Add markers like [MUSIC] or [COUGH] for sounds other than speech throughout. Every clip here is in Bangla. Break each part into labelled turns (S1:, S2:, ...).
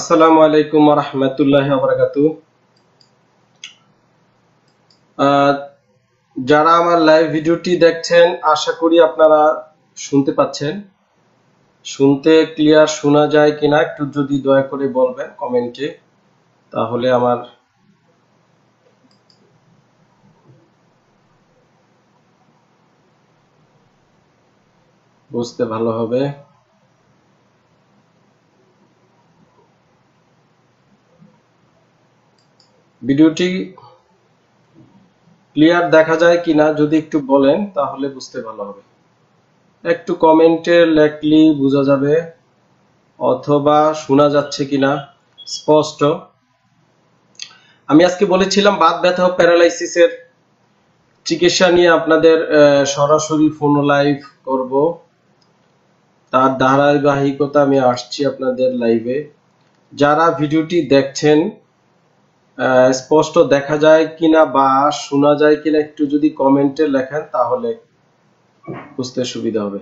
S1: আসসালামু আলাইকুম রহমতুল্লাহ যারা আমার লাইভ ভিডিওটি দেখছেন, আশা করি আপনারা শুনতে পাচ্ছেন। শুনতে ক্লিয়ার শোনা যায় কিনা একটু যদি দয়া করে বলবেন কমেন্টে তাহলে আমার বুঝতে ভালো হবে। ভিডিওটি ক্লিয়ার দেখা যায় কিনা যদি একটু বলেন, তাহলে বুঝতে ভালো হবে। একটু কমেন্টে লেখলি বোঝা যাবে অথবা শোনা যাচ্ছে কিনা স্পষ্ট। আমি আজকে বলেছিলাম, বাত ব্যথা ও প্যারালাইসিসের চিকিৎসা নিয়ে আপনাদের সরাসরি ফোন লাইভ করব। তার ধারাবাহিকতা আমি আসছি আপনাদের লাইভে যারা ভিডিওটি দেখছেন স্পষ্ট দেখা যায় কিনা বা শোনা যায় কিনা একটু যদি কমেন্টে লেখেন তাহলে বুঝতে সুবিধা হবে।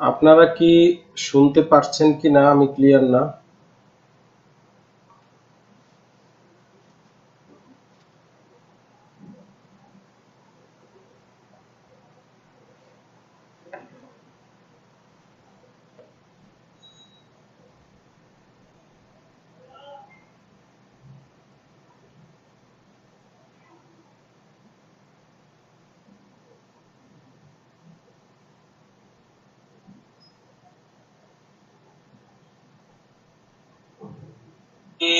S1: আপনারা কি শুনতে পারছেন কিনা আমি ক্লিয়ার না কি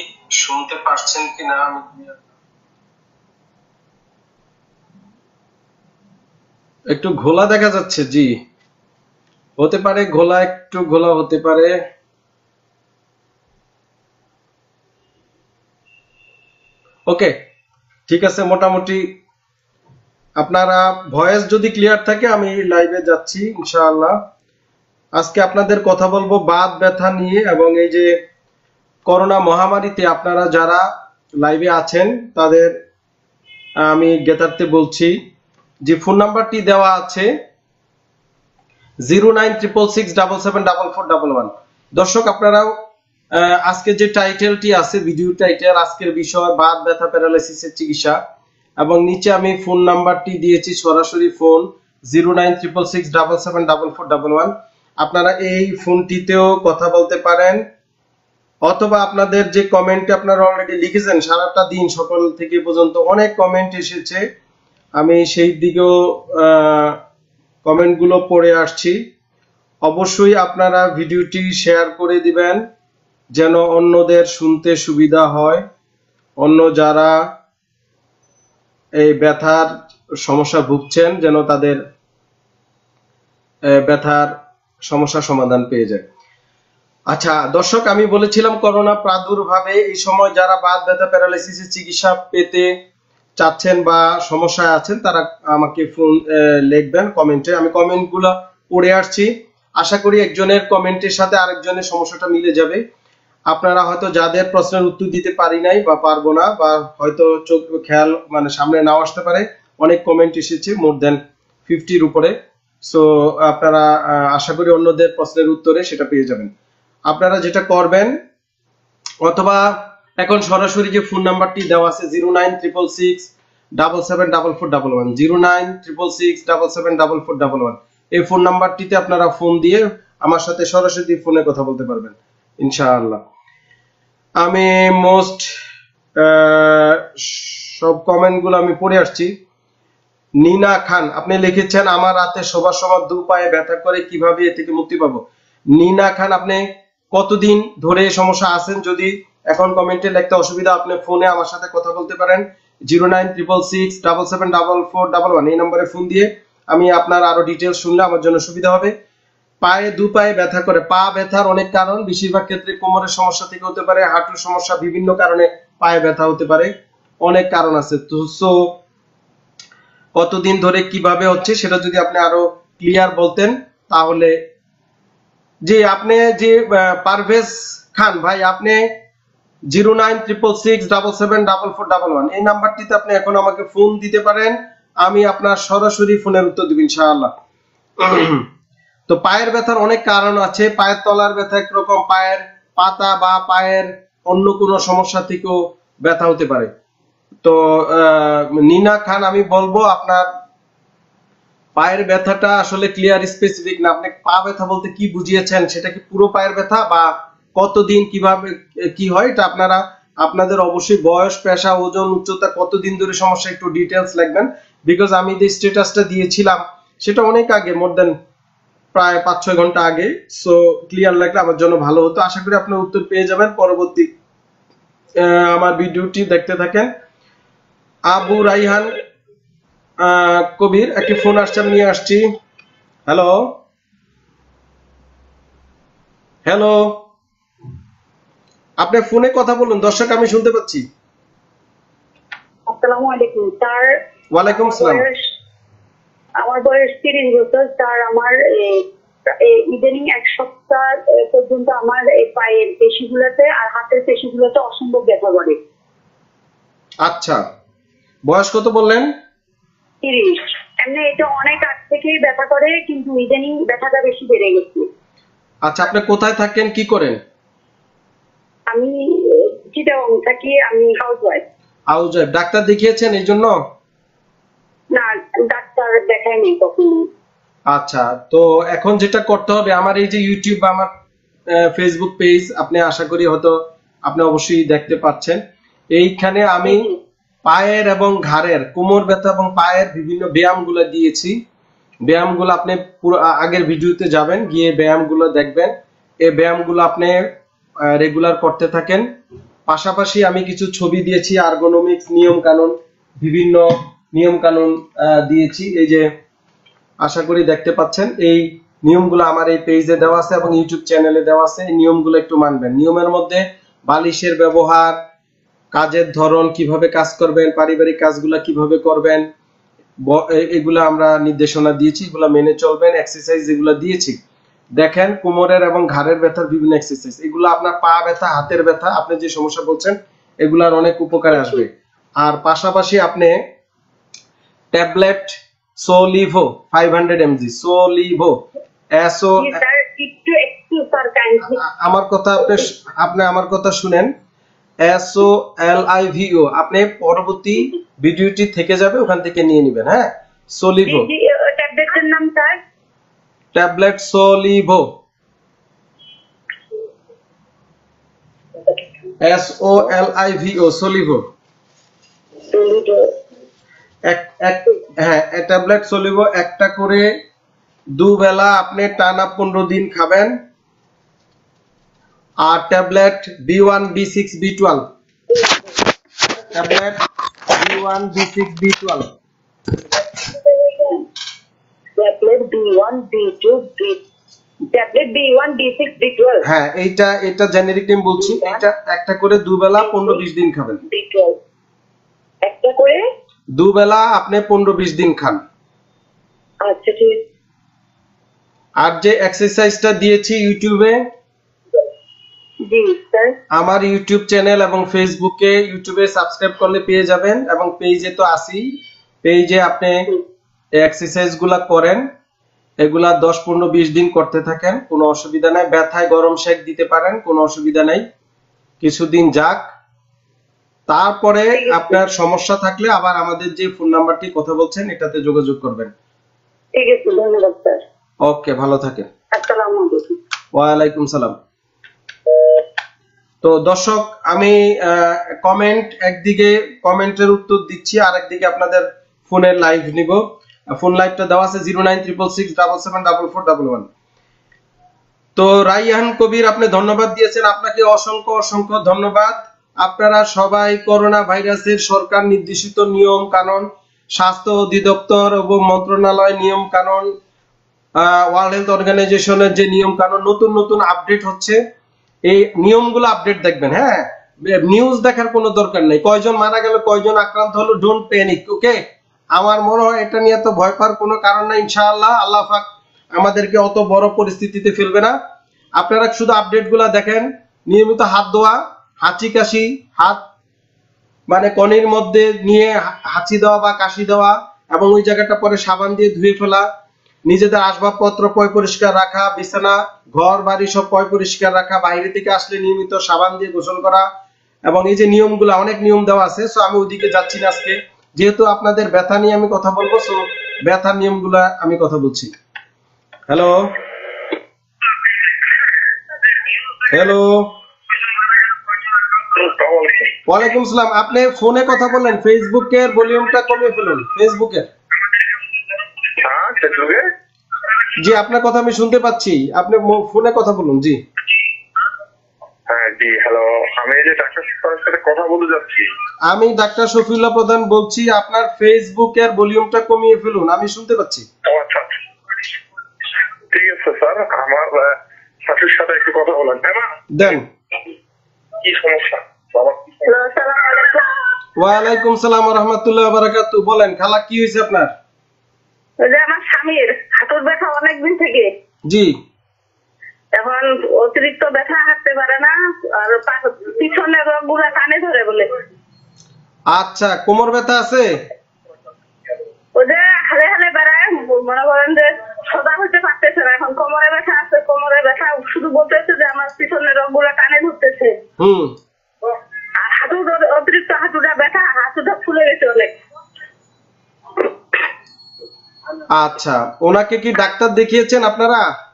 S1: শুনতে পারছেন কিনা আমি একটু ঘোলা দেখা যাচ্ছে, জি। হতে পারে ঘোলা, একটু ঘোলা হতে পারে। ওকে, ঠিক আছে, মোটামুটি আপনারা ভয়েস যদি ক্লিয়ার থাকে, আমি লাইভে যাচ্ছি, ইনশাআল্লাহ। আজকে আপনাদের কথা বলব বাদ ব্যথা নিয়ে এবং এই যে করোনা মহামারীতে আপনারা যারা লাইভে আছেন, তাদের আমি গেতারতে বলছি। যে ফোন নাম্বারটি দেওয়া আছে zero nine six double seven double four double one দর্শক, আপনারাও আজকে যে টাইটেলটি আছে ভিডিও টাইটেল, আজকের বিষয় বাদ ব্যথা প্যারালাইসিসের চিকিৎসা, এবং নিচে আমি ফোন নাম্বারটি দিয়েছি, সরাসরি phone zero nine six double seven double four double one আপনারা এই ফোনটিতেও কথা বলতে পারেন, অথবা আপনাদের যে কমেন্ট আপনারা অলরেডি লিখেছেন, সারাটা দিন, সকাল থেকে পর্যন্ত অনেক কমেন্ট এসেছে। আমি সেই দিকেও কমেন্টগুলো পড়ে আসছি। অবশ্যই আপনারা ভিডিওটি শেয়ার করে দিবেন, যেন অন্যদের শুনতে সুবিধা হয়। অন্য যারা এই ব্যথার সমস্যা ভুগছেন, যেন তাদের ব্যথার সমস্যা সমাধান পেয়ে যায়। আচ্ছা দর্শক, আমি বলেছিলাম করোনা প্রাদুর্ভাবে এই সময় যারা বাদ ব্যথা, প্যারালাইসিসের চিকিৎসা পেতে চাচ্ছেন বা সমস্যায় আছেন, তারা আমাকে ফোন লিখবেন কমেন্টে আমি কমেন্টগুলো পড়ে আসছি। আশা করি একজনের কমেন্টের সাথে আরেকজনের সমস্যাটা মিলে যাবে। আপনারা হয়তো যাদের প্রশ্নের উত্তর দিতে পারি নাই বা পারব না বা হয়তো চোখ, খেয়াল মানে সামনে নাও আসতে পারে, অনেক কমেন্ট এসেছে মোর দেন ফিফটির উপরে। সো আপনারা আশা করি অন্যদের প্রশ্নের উত্তরে সেটা পেয়ে যাবেন। আপনারা যেটা করবেন, অথবা এখন সরাসরি যে ফোন নাম্বারটি দেওয়া আছে জিরো নাইন ট্রিপল সিক্স এই ফোন নাম্বারটিতে আপনারা ফোন দিয়ে আমার সাথে সরাসরি ফোনে কথা বলতে পারবেন, ইনশাআল্লাহ। আমি মোস্ট সব কমেন্টগুলো আমি পড়ে আসছি। নিনা খান, আপনি লিখেছেন, আমার রাতে সবার সময় দু পায়ে ব্যথা করে কীভাবে এ থেকে মুক্তি পাবো? নিনা খান, আপনি কতদিন ধরে সমস্যা আছেন? যদি এখন কমেন্টে লিখতে অসুবিধা, আপনি ফোনে আমার সাথে কথা বলতে পারেন। Zero nine triple six double seven double four double one এই নম্বরে ফোন দিয়ে আমি আপনার আরও ডিটেলস শুনলে আমার জন্য সুবিধা হবে। পায়ে দু পায়ে ব্যথা করে। পা ব্যথার অনেক কারণ, বেশিরভাগ ক্ষেত্রে কোমরের সমস্যা থেকে হতে পারে, হাঁটুর সমস্যা বিভিন্ন কারণে পায়ে ব্যথা হতে পারে, অনেক কারণ আছে। তো সো কতদিন ধরে কীভাবে হচ্ছে সেটা যদি আপনি আরও ক্লিয়ার বলতেন, তাহলে জি আপনি যে পারভেজ খান, ভাই, আপনি zero nine triple six double seven double four double one. এই নাম্বারটিতে আপনি এখন আমাকে ফোন দিতে পারেন। আমি আপনার সরাসরি ফোনের উত্তর দিব, ইনশাআল্লাহ। [CLEARS THROAT] তো পায়ের ব্যথার অনেক কারণ আছে। পায়ের তলার ব্যথা একরকম, পায়ের পাতা বা পায়ের অন্য কোনো সমস্যা থেকেও ব্যথা হতে পারে। তো নিনা খান, আমি বলব আপনার পায়ের ব্যথাটা আসলে ক্লিয়ার স্পেসিফিক না। আপনি পা ব্যথা বলতে কি বুঝিয়েছেন, সেটা কি পুরো পায়ের ব্যথা বা কতদিন কীভাবে, কি হয় এটা আপনারা, আপনাদের অবশ্যই বয়স, পেশা, ওজন, উচ্চতা, কতদিন ধরে সমস্যা একটু ডিটেলস লিখবেন বিকজ আমি যে স্ট্যাটাসটা দিয়েছিলাম, সেটা অনেক আগে মোর দেন প্রায় পাঁচ ছয় ঘণ্টা আগে। সো ক্লিয়ার লাগলে আমার জন্য ভালো হতো। আশা করি আপনার উত্তর পেয়ে যাবেন। পরবর্তী আমার ভিডিওটি দেখতে থাকেন। আবু রাইহান কবির, একটি ফোন আসছে, আমি নিয়ে আসছি। হ্যালো হ্যালো আপনি ফোনে কথা বলুন দর্শক আমি শুনতে পাচ্ছি।
S2: আসসালামু আলাইকুম স্যার।
S1: ওয়ালাইকুম সালাম।
S2: আমার বয়স তিরিশ বছর স্যার। আমার ইদানিং এক সপ্তাহ পর্যন্ত আমার এই পায়ের পেশিগুলোতে আর হাতের পেশিগুলোতে অসম্ভব ব্যথা করে।
S1: আচ্ছা বয়স কত বললেন?
S2: তিরিশ। এমনি এটা অনেক আগ থেকেই ব্যথা করে কিন্তু ইদানিং ব্যথাটা বেশি বেড়ে গেছে।
S1: আচ্ছা আপনি কোথায় থাকেন কি করেন?
S2: আমি চিটাগং থাকি আমি হাউস ওয়াইফ
S1: আউজ ডাক্তার দেখিয়েছেন এই জন্য?
S2: না ডাক্তার দেখায়নি কখনো।
S1: আচ্ছা তো এখন যেটা করতে হবে আমার এই যে ইউটিউব বা আমার ফেসবুক পেজ আপনি আশা করি হয়তো আপনি অবশ্যই দেখতে পাচ্ছেন। এইখানে আমি পায়ের এবং ঘাড়ের কোমর ব্যথা এবং পায়ের বিভিন্ন ব্যায়ামগুলো দিয়েছি। ব্যায়ামগুলো আপনি পুরো আগের ভিডিওতে যাবেন গিয়ে ব্যায়ামগুলো দেখবেন। এই ব্যায়ামগুলো আপনি রেগুলার করতে থাকেন। পাশাপাশি আমি কিছু ছবি দিয়েছি আর্গোনমিক্স নিয়ম কানুন বিভিন্ন নিয়ম কানুন দিয়েছি। এই যে আশা করি দেখতে পাচ্ছেন, এই নিয়মগুলো আমার এই পেজে দেওয়া আছে এবং ইউটিউব চ্যানেলে দেওয়া আছে। এই নিয়মগুলো একটু মানবেন। নিয়মের মধ্যে বালিশের ব্যবহার, কাজের ধরন কীভাবে কাজ করবেন, পারিবারিক কাজগুলো কীভাবে করবেন এগুলো আমরা নির্দেশনা দিয়েছি, এগুলো মেনে চলবেন এক্সারসাইজ যেগুলো দিয়েছি। দেখেন কোমরের এবং ঘাড়ের ব্যথার বিভিন্ন এক্সারসাইজ এগুলো আপনার পা ব্যথা হাতের ব্যথা আপনি যে সমস্যা বলছেন এগুলার অনেক উপকারে আসবে। আর পাশাপাশি আপনি tablet Solivo five hundred MG Solivo S O আমার কথা আপনি আপনি আমার কথা শুনেন। S O L I V O আপনি পরবর্তী ভিডিওটি থেকে যাবে ওখান থেকে নিয়ে নেবেন হ্যাঁ? সোলিভো।
S2: ট্যাবলেটের নাম sir?
S1: Tablet Solivo. S O L I V O Solivo. হ্যাঁ ট্যাবলেট সোলিভো একটা করে দুবেলা আপনি টানা পনেরো দিন খাবেন। আর tablet B one B six B twelve tablet B one B six B twelve
S2: tablet B one B two B tablet B one B six B twelve
S1: হ্যাঁ এইটা এটা জেনেরিক নেম বলছি। এটা একটা করে দুবেলা পনেরো বিশ দিন খাবেন।
S2: বি টুয়েলভ একটা করে?
S1: দুবেলা আপনি পনেরো বিশ দিন খান।
S2: আচ্ছা ঠিক
S1: আর যে এক্সারসাইজটা দিয়েছি ইউটিউবে আমার ইউটিউব চ্যানেল এবং ফেসবুকে ইউটিউবে সাবস্ক্রাইব করলে পেয়ে যাবেন এবং পেজে তো আসি পেজে আপনি এক্সারসাইজগুলা করেন এগুলা দশ পনেরো বিশ দিন করতে থাকেন কোনো অসুবিধা নাই। ব্যথায় গরম শেক দিতে পারেন কোনো অসুবিধা নাই। কিছুদিন যাক। তারপরে আপনার সমস্যা থাকলে আবার আমাদের যে ফোন নাম্বারটি কথা বলছেন এটাতে যোগাযোগ করবেন।
S2: ঠিক আছে ধন্যবাদ স্যার।
S1: ওকে ভালো থাকেন।
S2: আসসালামু আলাইকুম।
S1: ওয়ালাইকুম সালাম। তো দর্শক আমি কমেন্ট একদিকে কমেন্টের উত্তর দিচ্ছি আর একদিকে আপনাদের ফোনের লাইভ নিব। ফোন লাইভটা দেওয়া আছে zero nine triple six double seven double four double one তো রাইহান কবির, আপনি ধন্যবাদ দিয়েছেন। আপনাকে অসংখ্য অসংখ্য ধন্যবাদ। আপনারা সবাই করোনা ভাইরাসের সরকার নির্দেশিত নিয়ম কানুন, স্বাস্থ্য অধিদপ্তর এবং মন্ত্রণালয় নিয়ম কানুন ওয়ার্ল্ড হেলথ অর্গানাইজেশনের যে নিয়ম কানুন, নতুন নতুন আপডেট হচ্ছে। এই নিয়মগুলো আপডেট দেখবেন হ্যাঁ? নিউজ দেখার কোনো দরকার নেই। কয়জন মারা গেল, কয়জন আক্রান্ত হলো ডোন্ট প্যানিক ওকে আমার মনে হয় এটা নিয়ে তো ভয় পাওয়ার কোনো কারণ নাই, ইনশাআল্লাহ। আল্লাহ পাক আমাদেরকে অত বড় পরিস্থিতিতে ফেলবে না। আপনারা শুধু আপডেটগুলো দেখেন, নিয়মিত হাত ধোয়া, হাঁচি কাশি, হাত মানে কনির মধ্যে নিয়ে হাঁচি দেওয়া বা কাশি দেওয়া এবং ওই জায়গাটা পরে সাবান দিয়ে ধুয়ে ফেলা, নিজেদের আসবাবপত্র পয় পরিষ্কার রাখা, বিছানা, ঘর, বাড়ি সব পয় পরিষ্কার রাখা, বাইরে থেকে আসলে নিয়মিত সাবান দিয়ে গোসল করা এবং এই যে নিয়মগুলো, অনেক নিয়ম দেওয়া আছে সো আমি ওদিকে যাচ্ছি না আজকে। যেহেতু আপনাদের ব্যথা নিয়ে আমি কথা বলব সো ব্যথার নিয়মগুলা আমি কথা বলছি। হ্যালো হ্যালো ওয়ালাইকুম সালাম। আপনি ফোনে কথা বললেন ফেসবুকের ভলিউমটা কমিয়ে ফেলুন ফেসবুকের
S3: হ্যাঁ
S1: জি আপনার কথা আমি শুনতে পাচ্ছি। আপনি ফোনে কথা বলুন জি।
S3: আমি যে ডাক্তার সাহেবের সাথে কথা বলতে
S1: ডাক্তার শফিউল্লাহ প্রধান বলছি আপনার ফেসবুকের ভলিউমটা কমিয়ে ফেলুন আমি শুনতে পাচ্ছি।
S3: আচ্ছা আচ্ছা। ঠিক আছে স্যার আমার আহ, শাশুড়ির সাথে একটু কথা বলেন। হ্যাঁ
S1: দেন।
S3: কি সমস্যা?
S1: ওয়ালাইকুম সালাম রহমতুল্লাহ বারাকাতু। বলেন খালা কি হয়েছে আপনার?
S4: আমার স্বামীর হাঁটুর ব্যথা অনেকদিন থেকে।
S1: জি।
S4: এখন অতিরিক্ত ব্যথা হাঁটতে পারে না আর পিছনে গুড়া কানে ধরে বলে।
S1: আচ্ছা কোমর ব্যথা আছে?
S4: যে হালে হালে বেড়ায় মনে করেন যে সদা হতে পারতেছে না। এখন কোমরে ব্যথা আছে কোমরে ব্যথা। শুধু বলতেছে যে আমার পিছনের রোগগুলা কানে ধরতেছে।
S1: হুম।
S4: আর হাঁটুর অতিরিক্ত হাঁটুটা ব্যথা হাঁটুটা ফুলে গেছে অনেক।
S1: আচ্ছা ওনাকে কি ডাক্তার দেখিয়েছেন আপনারা?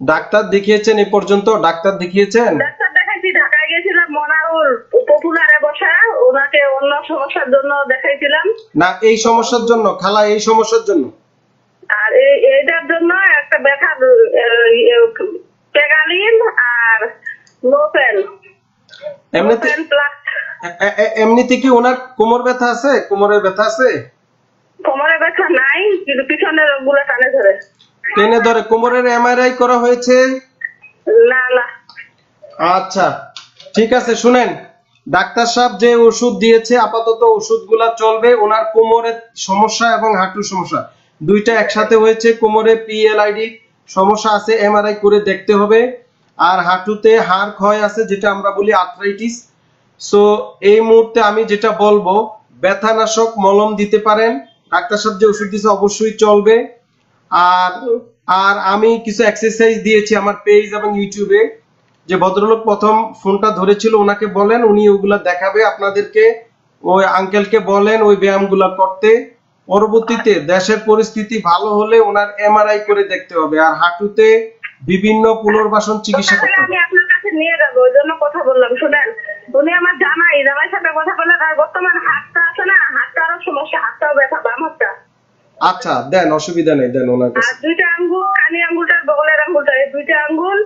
S1: ডাক্তার দেখিয়েছেন এ পর্যন্ত? ডাক্তার দেখিয়েছেন?
S4: ডাক্তার দেখাইছি ঢাকায় গেছিলাম মনারুর পপুলারে বসা। ওনাকে অন্য সমস্যার জন্য দেখাইছিলাম।
S1: না এই সমস্যার জন্য খালা এই সমস্যার জন্য।
S4: আর এইটার জন্য একটা ব্যথা পেগালিন আর নোপেন
S1: এমনিতে এমনিতে কি ওনার কোমর ব্যথা আছে? কোমরের ব্যথা আছে?
S4: কোমরে ব্যথা নাই কিন্তু পিছনের রোগগুলো কানে ধরে।
S1: টেনে ধরে কোমরের এমআরআই করা হয়েছে?
S4: না না।
S1: আচ্ছা ঠিক আছে শুনেন। ডাক্তার সাহেব যে ওষুধ দিয়েছে আপাতত ওষুধগুলা চলবে। ওনার কোমরের সমস্যা এবং হাঁটুর সমস্যা। দুইটা একসাথে হয়েছে কোমরে পিএলআইডি সমস্যা আছে এমআরআই করে দেখতে হবে। আর হাঁটুতে হাড় ক্ষয় আছে যেটা আমরা বলি আর্থ্রাইটিস সো এই মুহূর্তে আমি যেটা বলব ব্যথানাশক মলম দিতে পারেন। ডাক্তার সাহেব যে ওষুধ দিয়েছে অবশ্যই চলবে। আর আর আমি কিছু এক্সারসাইজ দিয়েছি আমার পেজ এবং ইউটিউবে যে ভদ্রলোক প্রথম ফোনটা ধরেছিল, ওনাকে বলেন, উনি ওগুলা দেখাবে আপনাদেরকে। ওই আঙ্কেলকে বলেন, ওই ব্যায়ামগুলা করতে। পরবর্তীতে দেশের পরিস্থিতি ভালো হলে ওনার এমআরআই করে দেখতে হবে আর হাঁটুতে বিভিন্ন পুনর্বাসন চিকিৎসা করতে হবে।
S4: কথা বললাম। শুনেন, উনি আমার জামাই, জামাইয়ের সাথে কথা বললেন আর বর্তমান হাতটা আছে না, হাতটা আরও সমস্যা, হাতটাও ব্যথা, বাম হাতটা।
S1: আচ্ছা দেন অসুবিধা নেই দেন ওনার
S4: আর
S1: কাছে
S4: দুইটা আঙ্গুল কানি আঙ্গুলটার বগলের আঙ্গুলটা এই দুইটা আঙ্গুল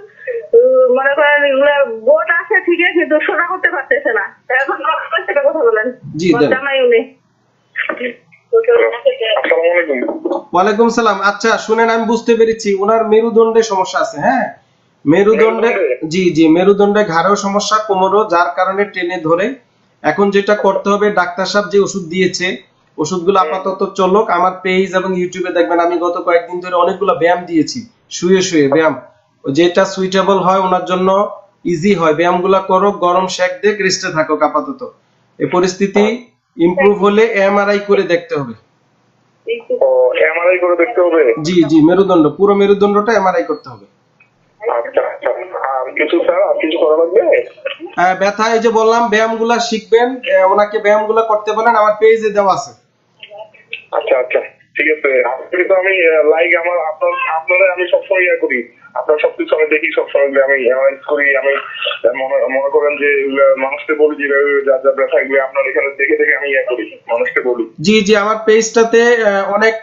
S4: মনে করেন এগুলো বোট আছে ঠিকই কিন্তু সোজা করতে পারতেছে না। এখন সাথে কথা বলেন।
S1: জি, দেন।
S4: জামাই উনি।
S3: আসসালামু আলাইকুম
S1: ওয়ালাইকুম সালাম। আচ্ছা শুনেন আমি বুঝতে পেরেছি ওনার মেরুদণ্ডে সমস্যা আছে হ্যাঁ? মেরুদণ্ডে
S3: মেরুদণ্ডে?
S1: জি জি মেরুদণ্ডে ঘাড়েও সমস্যা কোমরও যার কারণে টেনে ধরে। এখন যেটা করতে হবে ডাক্তার সাহেব যে ওষুধ দিয়েছে ওষুধগুলো আপাতত চলুক আমার পেজ এবং ইউটিউবে দেখবেন আমি গত কয়েকদিন ধরে অনেকগুলো ব্যায়াম দিয়েছি শুয়ে শুয়ে ব্যায়াম। যেটা সুইটেবল হয় ওনার জন্য ইজি হয়। ব্যায়ামগুলো করো গরম শেক দেখ রেস্টে থাকুক আপাতত। এই পরিস্থিতি ইমপ্রুভ হলে এমআরআই করে দেখতে হবে।
S3: এমআরআই করে দেখতে হবে?
S1: জি জি মেরুদণ্ড পুরো মেরুদণ্ডটা এমআরআই করতে হবে।
S3: আচ্ছা আচ্ছা। আর কিছু স্যার আর কিছু করা লাগবে?
S1: আহ, ব্যথা এই যে বললাম ব্যায়ামগুলা শিখবেন। ওনাকে ব্যায়ামগুলা করতে বলেন আমার পেজে দেওয়া আছে।
S3: আচ্ছা আচ্ছা। ঠিক আছে। আপনি তো আমি লাইক আমার আপনার আপনারা আমি সবসময় ইয়ে করি। আপনার সবকিছু আমি দেখি সবসময় আমি অ্যানালাইজ করি আমি মনে করেন যে মানুষকে বলি যে যা যা ব্যথা এগুলো আপনার এখানে দেখে দেখে আমি ইয়ে করি মানুষকে বলি।
S1: জি জি আমার পেজটাতে অনেক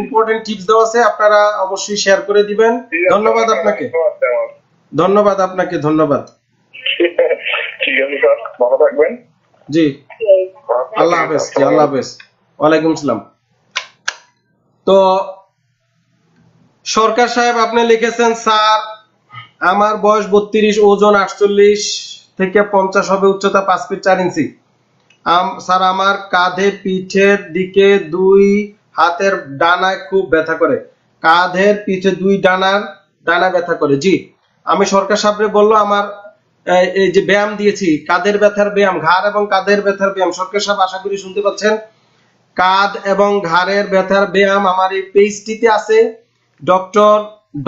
S1: ইম্পর্টেন্ট টিপস দেওয়া আছে আপনারা অবশ্যই শেয়ার করে দিবেন। ধন্যবাদ আপনাকে
S3: ধন্যবাদ
S1: ধন্যবাদ আপনাকে ধন্যবাদ।
S3: ঠিক আছে স্যার। ভালো থাকবেন।
S1: জি। আল্লাহ হাফেজ জি আল্লাহ হাফেজ। ওয়ালাইকুম সালাম তো সরকার সাহেব আপনি লিখেছেন, স্যার, আমার বয়স বত্রিশ, ওজন আটচল্লিশ থেকে পঞ্চাশ হবে, উচ্চতা পাঁচ ফিট চার ইঞ্চি। স্যার, আমার কাঁধে পিঠের দিকে দুই হাতের ডানায় খুব ব্যথা করে। কাঁধের পিঠে দুই ডানার ডানা ব্যথা করে। জি, আমি সরকার সাহেবরে বলল, আমার, এই যে ব্যায়াম দিয়েছি কাদের ব্যথার ব্যায়াম, ঘাড় এবং কাদের ব্যথার ব্যায়াম, সরকার সাহেব আশা করি শুনতে পাচ্ছেন। কাঁধ এবং ঘাড়ের ব্যথার ব্যায়াম আমার এই পেজটিতে আছে। Doctor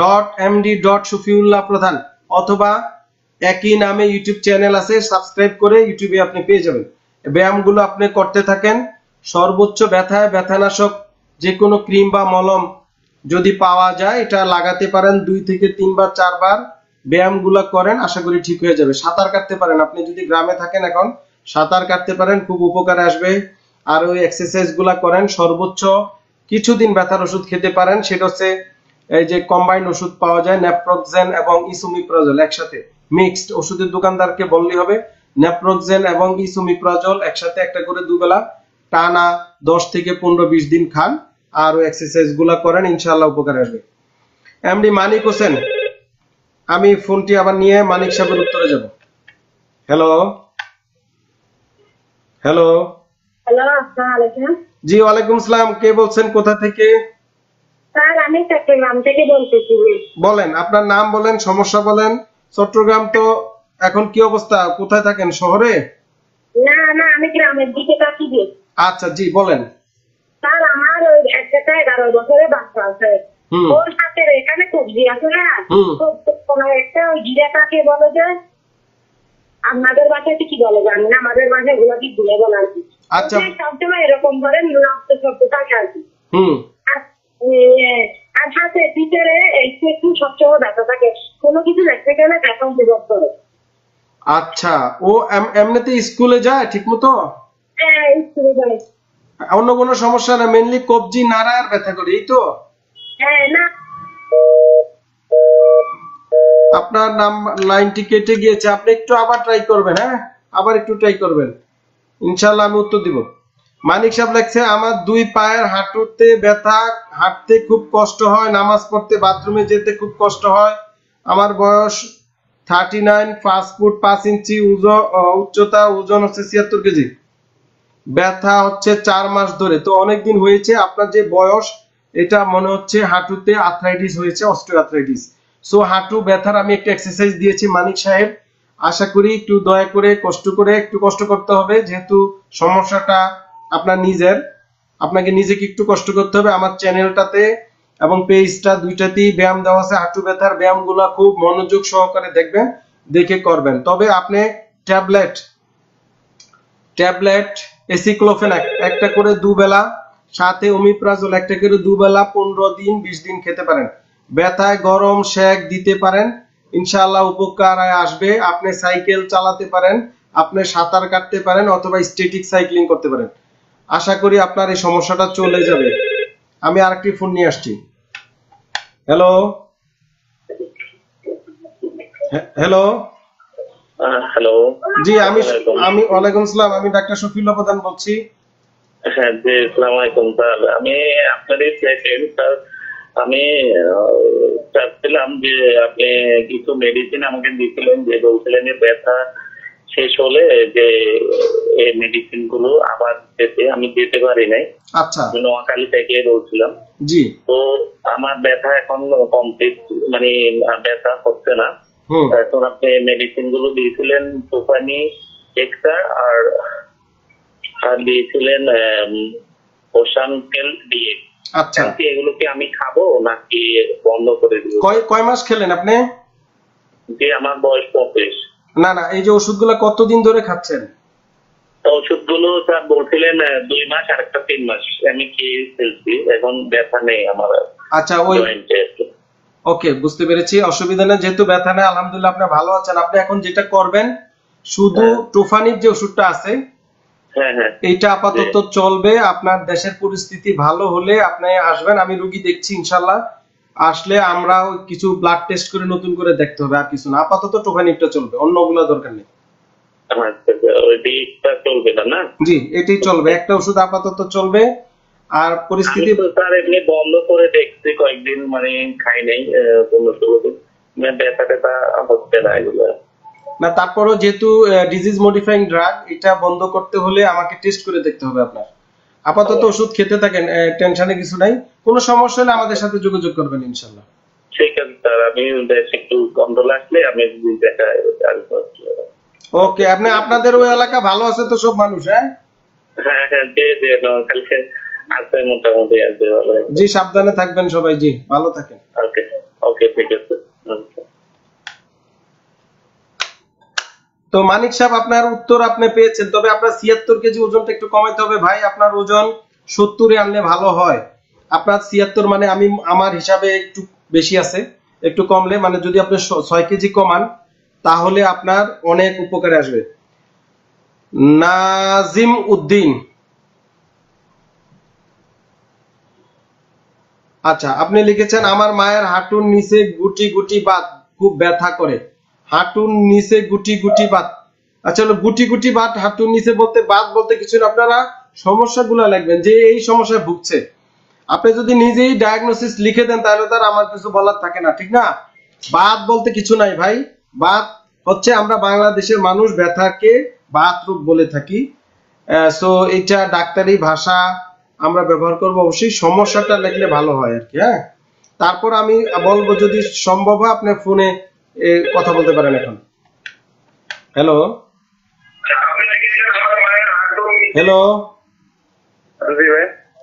S1: dot MD dot Shafiullah Pradhan অথবা একই নামে ইউটিউব চ্যানেল আছে, সাবস্ক্রাইব করে ইউটিউবে আপনি পেয়ে যাবেন। ব্যায়ামগুলো আপনি করতে থাকেন। সর্বোচ্চ ব্যথায় ব্যথানাশক যে কোনো ক্রিম বা মলম যদি পাওয়া যায়, এটা লাগাতে পারেন দুই থেকে তিনবার, চারবার। ব্যায়ামগুলো করেন, আশা করি ঠিক হয়ে যাবে। সাঁতার কাটতে পারেন। আপনি যদি গ্রামে থাকেন এখন, সাঁতার কাটতে পারেন, খুব উপকারে আসবে। আর ওই এক্সারসাইজগুলা করেন, সর্বোচ্চ কিছুদিন ব্যথার ওষুধ খেতে পারেন। সেটা হচ্ছে এই যে কম্বাইন্ড ওষুধ পাওয়া যায় ন্যাপ্রোক্সেন এবং ইসোমিপ্রাজল একসাথে। মিক্সড ওষুধের দোকানদারকে বললেই হবে ন্যাপ্রোক্সেন এবং ইসোমিপ্রাজল একসাথে একটা করে দুবেলা টানা দশ থেকে পনেরো বিশ দিন খান আর ওই এক্সারসাইজগুলা করেন, ইনশাআল্লাহ উপকার আসবে। এমডি মানিক হোসেন, আমি ফোনটি আবার নিয়ে মানিক সাহেবের উত্তরে যাব। হ্যালো হ্যালো
S2: হ্যালো আসসালামু আলাইকুম।
S1: জি ওয়ালাইকুম সালাম কে বলছেন? কোথা থেকে?
S2: স্যার আমি চট্টগ্রাম থেকে বলতেছি।
S1: বলেন আপনার নাম বলেন সমস্যা বলেন। চট্টগ্রাম তো এখন কি অবস্থা? কোথায় থাকেন? শহরে?
S2: না না আমি গ্রামের দিকে থাকি
S1: আচ্ছা জি বলেন।
S2: স্যার আমার ওই একটা এগারো বছরের বাচ্চা আছে। ওর হাতের এখানে কবজি আছে না। একটা ওই জিরা কাকে বলে যে আপনাদের বাসায় কি বলে জানি না আমাদের বাসায় এগুলো কি ভুলে বলে আর কি
S1: আচ্ছা।
S2: সবসময় এরকম করে রক্ত শব্দ থাকে আর কি
S1: হুম
S2: আর হাতে ভিতরে একটু একটু সবসময় ব্যথা থাকে কোনো কিছু দেখতে গেলে ব্যথা অনুভব করে।
S1: আচ্ছা ও এমনিতে স্কুলে যায় ঠিক মতো
S2: হ্যাঁ স্কুলে যায়।
S1: অন্য কোনো সমস্যা না মেনলি কবজি নাড়া আর ব্যথা করে এই তো?
S2: হ্যাঁ না
S1: আপনার নাম, লাইনটি কেটে গিয়েছে। আপনি একটু আবার ট্রাই করবেন হ্যাঁ? আবার একটু ট্রাই করবেন। ইনশাল্লাহ আমি উত্তর দিব। মানিক সাহেব লেখছে, আমার দুই পায়ের হাঁটুতে ব্যথা, হাঁটতে খুব কষ্ট হয়, নামাজ পড়তে বাথরুমে যেতে খুব কষ্ট হয়। আমার বয়স থার্টি নাইন পাঁচ ফুট পাঁচ ইঞ্চি উচ্চতা, ওজন হচ্ছে ছিয়াত্তর কেজি। ব্যথা হচ্ছে চার মাস ধরে। তো অনেকদিন হয়েছে, আপনার যে বয়স, এটা মনে হচ্ছে হাঁটুতে আর্থ্রাইটিস হয়েছে অস্ট্রো আর্থ্রাইটিস সো হাঁটু ব্যথার আমি একটা এক্সারসাইজ দিয়েছি মানিক সাহেব। আশা করি একটু দয়া করে, কষ্ট করে একটু কষ্ট করতে হবে, যেহেতু সমস্যাটা আপনার নিজের। আপনাকে নিজেকে একটু কষ্ট করতে হবে আমার চ্যানেলটাতে এবং পেজটা দুইটাতেই ব্যায়াম দেওয়া আছে। হাঁটু ব্যথার ব্যায়ামগুলো খুব মনোযোগ সহকারে দেখবেন, দেখে করবেন। তবে আপনি ট্যাবলেট ট্যাবলেট, এসিক্লোফেন একটা করে দুবেলা, সাথে ওমিপ্রাজল, একটা করে দুবেলা, পনেরো দিন, বিশ দিন খেতে পারেন। ব্যথায় গরম শেক দিতে পারেন। ইনশাআল্লাহ উপকার আসবে। আপনি সাইকেল চালাতে পারেন আপনি সাঁতার কাটতে পারেন অথবা স্টেটিক সাইক্লিং করতে পারেন। আশা করি আপনার এই সমস্যাটা চলে যাবে। আমি আরেকটি ফোন নিয়ে আসছি। হ্যালো হ্যালো
S5: হ্যালো
S1: জি আমি আমি ওয়ালাইকুম আসসালাম। আমি ডাক্তার শফিউল্লাহ প্রধান বলছি।
S5: হ্যাঁ জি আসসালামু আলাইকুম স্যার। আমি আপনারই পেশেন্ট স্যার আমি চাচ্ছিলাম যে আপনি কিছু মেডিসিন আমাকে দিয়েছিলেন যে বলছিলেন যে ব্যথা শেষ হলে যে এই মেডিসিনগুলো আবার যেতে আমি দিতে পারি নাই।
S1: আচ্ছা।
S5: নোয়াখালী থেকে বলছিলাম।
S1: জি।
S5: তো আমার ব্যথা এখন কমপ্লিট মানে ব্যথা হচ্ছে না। এখন আপনি মেডিসিনগুলো দিয়েছিলেন তোফানি এক্সট্রা আর আর দিয়েছিলেন ওশানকেল দিয়ে
S1: আচ্ছা।
S5: এগুলো কি আমি খাব নাকি বন্ধ করে দিব?
S1: কয় কয় মাস খেলেন আপনি?
S5: যে আমার বয়স পঁচিশ।
S1: না না এই যে ওষুধগুলো কতদিন ধরে খাচ্ছেন?
S5: ওষুধগুলো স্যার বলছিলেন দুই মাস আর একটা তিন মাস। আমি খেয়ে ফেলছি এখন ব্যথা নেই আমার
S1: আচ্ছা ওই ওকে বুঝতে পেরেছি। অসুবিধা নেই যেহেতু ব্যথা নেই আলহামদুলিল্লাহ আপনি ভালো আছেন। আপনি এখন যেটা করবেন শুধু টোফানির যে ওষুধটা আছে
S5: হ্যাঁ হ্যাঁ।
S1: এইটা আপাতত চলবে। আপনার দেশের পরিস্থিতি ভালো হলে আপনি আসবেন। আমি রুগী দেখছি ইনশাল্লাহ। আসলে আমরা কিছু ব্লাড টেস্ট করে নতুন করে দেখতে হবে আর কিছু না। আপাতত টোফানিকটা চলবে অন্যগুলো দরকার নেই।
S5: আচ্ছা, না
S1: জি এটাই চলবে। একটা ওষুধ আপাতত চলবে। আর পরিস্থিতি
S5: স্যার এমনি বন্ধ করে দেখছি কয়েকদিন মানে খাই নাই মানে ব্যথা ট্যাথা হচ্ছে না এগুলো।
S1: না তারপরও যেহেতু ডিজিজ মডিফাইং ড্রাগ এটা বন্ধ করতে হলে আমাকে টেস্ট করে দেখতে হবে আপনার। আপাতত ওষুধ খেতে থাকেন টেনশনে কিছু নাই। কোনো সমস্যা হলে আমাদের সাথে যোগাযোগ করবেন ইনশাল্লাহ
S5: ঠিক আছে স্যার। আমি একটু কন্ট্রোল আসলে আমি দেখা
S1: ওকে আপনি আপনাদের ওই এলাকা ভালো আছে তো সব মানুষ হ্যাঁ?
S5: হ্যাঁ হ্যাঁ কালকে আছে মোটামুটি আছে ভালো
S1: জি সাবধানে থাকবেন সবাই জি ভালো থাকেন।
S5: ওকে ওকে ঠিক আছে।
S1: তো মানিক সাহেব, আপনার উত্তর আপনি পেয়েছেন, তবে আপনার ছিয়াত্তর কেজি ওজনটা একটু কমাইতে হবে। ভাই, আপনার ওজন সত্তরে আনলে ভালো হয়। আপনার ছিয়াত্তর মানে আমি, আমার হিসাবে একটু বেশি আছে, একটু কমলে মানে যদি আপনি ছয় কেজি কমান, তাহলে আপনার অনেক উপকারে আসবে। নাজিম উদ্দিন। আচ্ছা আপনি লিখেছেন, আমার মায়ের হাঁটুর নিচে গুটি গুটি বাত, খুব ব্যথা করে। হাঁটুর নিচে গুটি গুটি বাত আচ্ছা হলো গুটি গুটি বাত হাঁটুর নিচে বলতে বাত বলতে কিছু না। আপনারা সমস্যাগুলো লিখবেন, যে এই সমস্যায় ভুগছে। আপনি যদি নিজেই ডায়াগনোসিস লিখে দেন, তাহলে তার আমার কিছু বলার থাকে না, ঠিক না? বাত বলতে কিছু নাই ভাই। বাত হচ্ছে আমরা বাংলাদেশের মানুষ ব্যথাকে বাত রোগ বলে থাকি। সো এটা ডাক্তারি ভাষা আমরা ব্যবহার করব, অবশ্যই সমস্যাটা লিখলে ভালো হয় আর কি হ্যাঁ? তারপর আমি বলব, যদি সম্ভব হয়, আপনি ফোনে কথা বলতে পারেন এখন। হ্যালো হ্যালো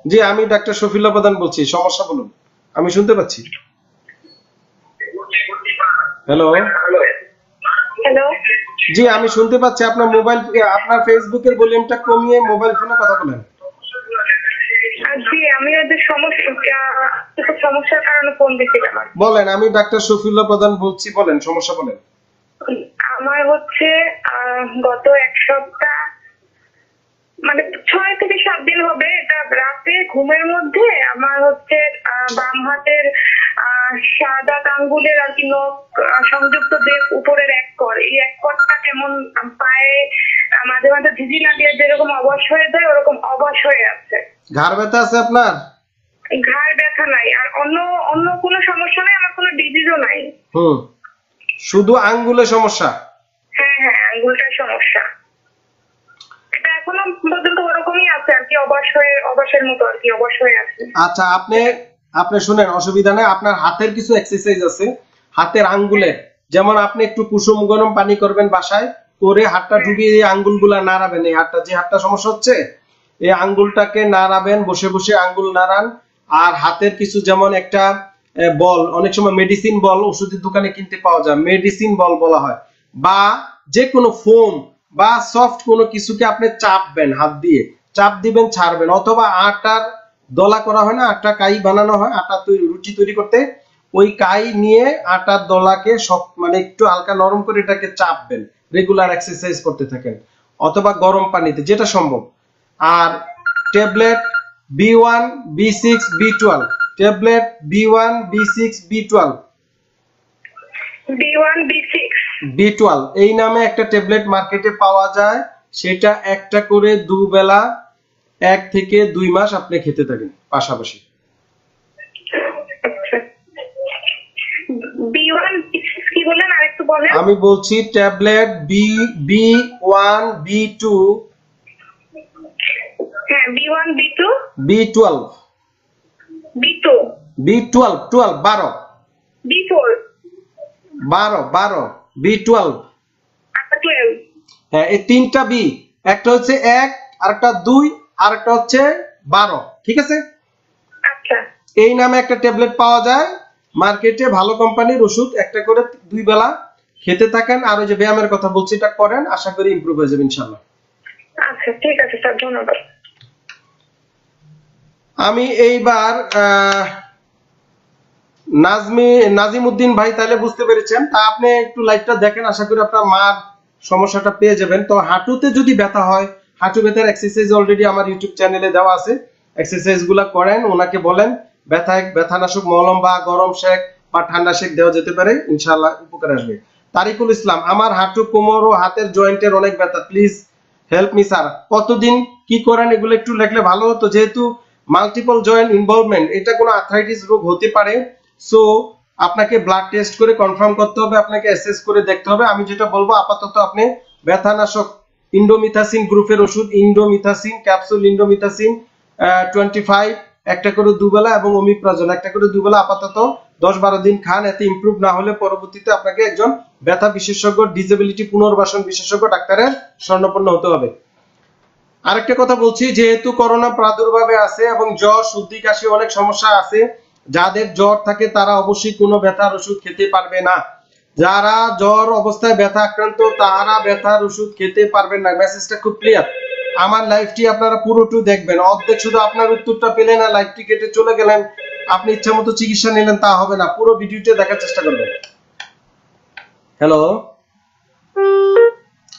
S4: জি
S1: আমি ডাক্তার শফিল্লা প্রধান বলছি সমস্যা বলুন। আমি শুনতে পাচ্ছি। হ্যালো
S2: হ্যালো
S1: জি আমি শুনতে পাচ্ছি আপনার মোবাইল আপনার ফেসবুকের ভলিউমটা কমিয়ে মোবাইল ফোনে কথা বলেন।
S2: জি আমি ওদের সমস্যা কিছু সমস্যার কারণে ফোন দিয়েছিলাম
S1: বলেন আমি ডাক্তার শফিউল্লাহ প্রধান বলছি বলেন সমস্যা বলেন।
S2: আমার হচ্ছে আহ, গত এক সপ্তাহ মানে ছয় থেকে সাত দিন হবে এটা রাতে ঘুমের মধ্যে আমার হচ্ছে বাম হাতের সাদা আঙ্গুলের আর কি নখ সংযুক্ত দেব উপরের এক কর। এই এক করটা কেমন পায়ে মাঝে মাঝে ভিজি লাগিয়ে যেরকম অবশ হয়ে যায় ওরকম অবশ হয়ে আছে।
S1: ঘাড় ব্যথা আছে আপনার?
S2: ঘাড় ব্যথা নাই। আর অন্য অন্য কোনো সমস্যা নাই আমার কোনো ডিজিজও নাই।
S1: হুম। শুধু আঙ্গুলে সমস্যা?
S2: হ্যাঁ হ্যাঁ আঙ্গুলটার সমস্যা। এটা এখনও পর্যন্ত ওরকমই আছে আর কি অবশ হয়ে অবশের মতো আর কি অবশ হয়ে আছে।
S1: আচ্ছা আপনি আপনি শুনেন, অসুবিধা নেই। আপনার হাতের কিছু এক্সারসাইজ আছে। হাতের আঙ্গুলের। যেমন আপনি একটু কুসুম গরম পানি করবেন বাসায়, করে হাতটা ডুবিয়ে এই আঙ্গুলগুলা নাড়াবেন। এই হাতটা, যে হাতটা সমস্যা হচ্ছে, এই আঙ্গুলটাকে নাড়াবেন, বসে বসে আঙ্গুল নাড়ান। আর হাতের কিছু যেমন একটা বল, অনেক সময় মেডিসিন বল ওষুধের দোকানে কিনতে পাওয়া যায়। মেডিসিন বল বলা হয়। বা যে কোনো ফোম বা সফট কোনো কিছুকে আপনি চাপবেন হাত দিয়ে। চাপ দিবেন, ছাড়বেন। অথবা আটার দলা করা হয় না আটা কাই বানানো হয় আটা তৈরি রুটি তৈরি করতে। ওই কাই নিয়ে আটার দলাকে সব মানে একটু হালকা নরম করে এটাকে চাপবেন রেগুলার এক্সারসাইজ করতে থাকেন অথবা গরম পানিতে যেটা সম্ভব। আর tablet B one B six B twelve. Tablet B one B six B twelve.
S2: B one B six.
S1: B twelve. এই নামে একটা ট্যাবলেট মার্কেটে পাওয়া যায় সেটা একটা করে দুবেলা এক থেকে দুই মাস আপনি খেতে থাকেন পাশাপাশি। আমি বলছি tablet B B one B two
S2: হ্যাঁ B
S1: twelve
S2: B
S1: twelve twelve বারো। বারো বারো বি টুয়েলভ হ্যাঁ এই তিনটা বি একটা হচ্ছে এক আরেকটা দুই আরেকটা হচ্ছে বারো ঠিক আছে?
S2: আচ্ছা।
S1: এই নামে একটা ট্যাবলেট পাওয়া যায়। মার্কেটে ভালো কোম্পানির ওষুধ একটা করে দুই বেলা খেতে থাকেন। আর ওই যে ব্যায়ামের কথা বলছি এটা করেন আশা করি ইমপ্রুভ হয়ে যাবে ইনশাল্লাহ
S2: আচ্ছা ঠিক আছে স্যার ধন্যবাদ।
S1: আমি এইবার আহ, নাজমি নাজিম উদ্দিন ভাই তাহলে বুঝতে পেরেছেন। তা আপনি একটু লাইভটা দেখেন আশা করি আপনার মার সমস্যাটা পেয়ে যাবেন। তো হাঁটুতে যদি ব্যথা হয় হাঁটু ব্যথার এক্সারসাইজ অলরেডি আমার ইউটিউব চ্যানেলে দেওয়া আছে। এক্সারসাইজগুলা করেন, ওনাকে বলেন, ব্যথা ব্যথানাশক মলম বা গরম শেক বা ঠান্ডা শেক দেওয়া যেতে পারে, ইনশাআল্লাহ উপকার আসবে। তারিকুল ইসলাম, আমার হাঁটু, কোমর ও হাতের জয়েন্টের অনেক ব্যথা প্লিজ হেল্প মি স্যার কতদিন কি করেন, এগুলো একটু লিখলে ভালো হতো, যেহেতু মাল্টিপল জয়েন্ট ইনভলভমেন্ট এটা কোনো আর্থ্রাইটিস রোগ হতে পারে। সো আপনাকে ব্লাড টেস্ট করে কনফার্ম করতে হবে, আপনাকে অ্যাসেস করে দেখতে হবে। আমি যেটা বলব, আপাতত আপনি ব্যথানাশক ইন্ডোমিথাসিন গ্রুপের ওষুধ indomethacin capsule indomethacin twenty five একটা করে দুবেলা এবং অমিপ্রাজল একটা করে দুবেলা আপাতত দশ বারো দিন খান, এতে ইমপ্রুভ না হলে পরবর্তীতে আপনাকে একজন ব্যথা বিশেষজ্ঞ ডিসেবিলিটি পুনর্বাসন বিশেষজ্ঞ ডাক্তারের স্বর্ণপন্ন হতে হবে। আরেকটা কথা বলছি, যেহেতু করোনা প্রাদুর্ভাবে আছে এবং জ্বর, সর্দি, কাশি অনেক সমস্যা আছে, যাদের জ্বর থাকে তারা অবশ্যই কোনো ব্যথার ওষুধ খেতে পারবে না। যারা জ্বর অবস্থায় ব্যথা আক্রান্ত তারা ব্যথার ওষুধ খেতে পারবেন না। মেসেজটা খুব ক্লিয়ার আমার লাইভটি আপনারা পুরোটু দেখবেন। অর্ধেক শুধু আপনার উত্তরটা পেলেন না লাইভটি কেটে চলে গেলেন। আপনি ইচ্ছা মতো চিকিৎসা নিলেন তা হবে না। পুরো ভিডিওটা দেখার চেষ্টা করবেন। হ্যালো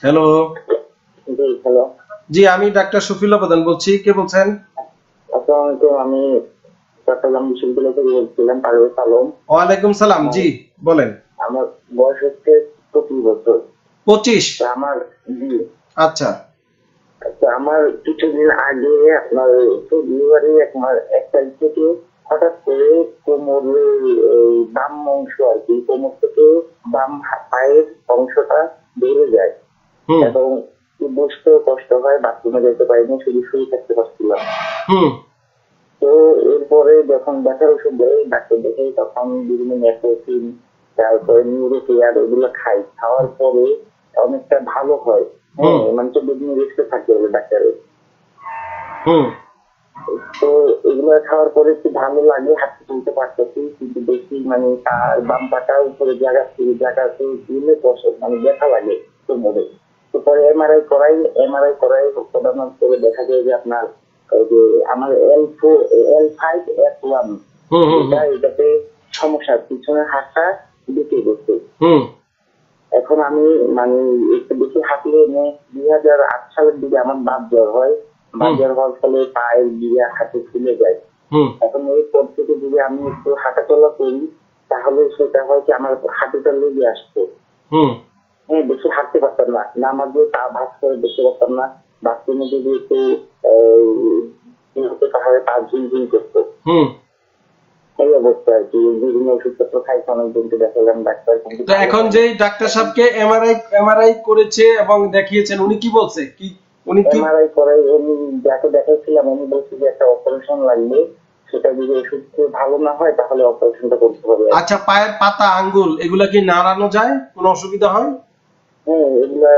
S1: হ্যালো
S6: জি হ্যালো
S1: জি আমি ডাক্তার শফিউল্লাহ প্রধান বলছি। কে বলছেন?
S6: আমি চট্টগ্রাম বিশ্ববিদ্যালয় থেকে বলছিলাম পারভেজ আলম।
S1: ওয়ালাইকুম সালাম। জি বলেন।
S6: আমার বয়স হচ্ছে পঁচিশ বছর।
S1: পঁচিশ?
S6: আমার জি।
S1: আচ্ছা।
S6: আচ্ছা আমার কিছুদিন আগে আপনার ফেব্রুয়ারি একমার এক তারিখ থেকে হঠাৎ করে কোমরে বাম অংশ আর কি কোমর থেকে বাম পায়ের অংশটা বেড়ে যায়। এবং বসতেও কষ্ট হয় বাথরুমে যেতে পারিনি শুধু শুয়ে থাকতে পারছিলাম।
S1: হুম।
S6: তো এরপরে যখন ব্যথার ওষুধ দেয় ডাক্তার দেখে তখন বিভিন্ন মেট্রোসিন তারপরে নিউরোকেয়ার ওগুলো খাই। খাওয়ার পরে অনেকটা ভালো হয়। হ্যাঁ মানে চোদ্দ দিন রেস্টে থাকতে হবে ডাক্তারের। তো এগুলো খাওয়ার পরে একটু ভালো লাগে হাঁটতে চলতে পারতেছি কিন্তু বেশি মানে তার বাম পাটা উপরে জায়গা থেকে জায়গা দিলে বসে মানে ব্যথা লাগে কোমরে। তো পরে এমআরআই করাই এমআরআই করাই প্রধানত করে দেখা যায় যে আপনার যে আমার L four L five S one এটাতে সমস্যা পিছনের হাতটা এখন আমি মানে একটু বেশি হাঁটলে এনে দুই হাজার আট সালের দিকে আমার বাদ জ্বর হয়। বাদ। জ্বর হওয়ার ফলে পায়ের দিয়ে হাতে ফুলে যায়। এখন এই পর থেকে যদি আমি একটু হাঁটাচলা করি তাহলে সেটা হয় কি আমার হাঁটুটা লেগে আসতো হ্যাঁ বেশি হাঁটতে পারতাম না। না আমার দিয়ে পা ভাস করে দেখতে পারতাম না। বাথরুমে যদি একটু পাহাড়ে পা ঝিলঝিল করতো। এই অবস্থা আর কি। বিভিন্ন ওষুধপত্র খাইছে অনেকজনকে দেখালাম ডাক্তার কিন্তু
S1: তো এখন যে ডাক্তার সাহেবকে এমআরআই এমআরআই করেছে এবং দেখিয়েছেন উনি কি বলছে? কি উনি কি?
S6: এমআরআই করে উনি যাকে দেখাচ্ছিলাম উনি বলছে যে একটা অপারেশন লাগবে সেটা যদি ওষুধ ভালো না হয় তাহলে অপারেশনটা করতে হবে।
S1: আচ্ছা পায়ের পাতা আঙ্গুল এগুলা কি নাড়ানো যায়? কোনো অসুবিধা হয়?
S6: হ্যাঁ এগুলা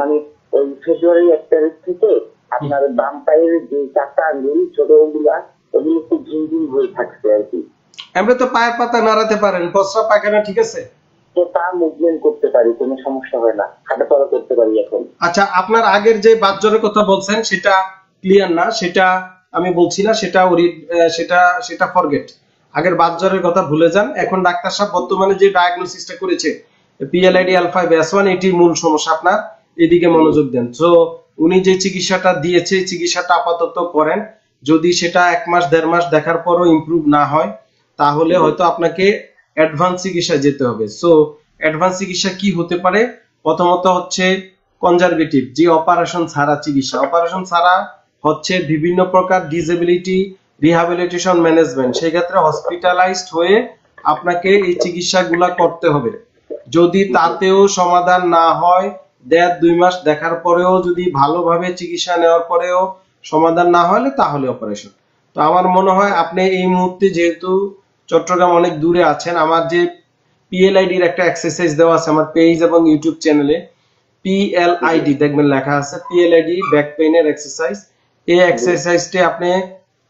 S6: মানে ওই ফেব্রুয়ারি এক তারিখ থেকে আপনার বাম পায়ের যে চারটা আঙ্গুল ছোট ওগুলা ওগুলো একটু ঝিমঝিম হয়ে থাকছে আর কি।
S1: এমনি তো পায়ের পাতা নাড়াতে পারেন প্রস্রাব পায়খানা ঠিক আছে?
S6: তা মুভমেন্ট করতে পারি কোনো সমস্যা হয় না। হাঁটাচলা করতে পারি এখন।
S1: আচ্ছা আপনার আগের যে বাতজ্বরের কথা বলছেন সেটা ক্লিয়ার না সেটা আমি বলছি না সেটা সেটা সেটা ফরগেট আগের বাতজ্বরের কথা ভুলে যান। এখন ডাক্তার সাহেব বর্তমানে যে ডায়াগনোসিসটা করেছে পিএলআইডি আলফা ব্যাস ওয়ান এটি মূল সমস্যা আপনার। এদিকে মনোযোগ দেন। তো উনি যে চিকিৎসাটা দিয়েছে চিকিৎসাটা আপাতত করেন। যদি সেটা এক মাস দেড় মাস দেখার পরও ইমপ্রুভ না হয় তাহলে হয়তো আপনাকে অ্যাডভান্স চিকিৎসা যেতে হবে। সো অ্যাডভান্স চিকিৎসা কি হতে পারে? প্রথমত হচ্ছে কনজারভেটিভ যে অপারেশন ছাড়া চিকিৎসা। অপারেশন ছাড়া হচ্ছে বিভিন্ন প্রকার ডিসেবিলিটি রিহ্যাবিলিটেশন ম্যানেজমেন্ট সেই ক্ষেত্রে হসপিটালাইজড হয়ে আপনাকে এই চিকিৎসাগুলা করতে হবে। যদি তাতেও সমাধান না হয় দেড় দুই মাস দেখার পরেও যদি ভালোভাবে চিকিৎসা নেওয়ার পরেও সমাধান না হলে তাহলে অপারেশন তো আমার মনে হয় আপনি এই মুহূর্তে যেহেতু চট্টগ্রাম অনেক দূরে আছেন। আমার যে পিএলআইডির একটা এক্সারসাইজ দেওয়া আছে আমার পেজ এবং ইউটিউব চ্যানেলে পিএলআইডি দেখবেন লেখা আছে পিএলআইডি ব্যাক পেইনের এক্সারসাইজ এই এক্সারসাইজটি আপনি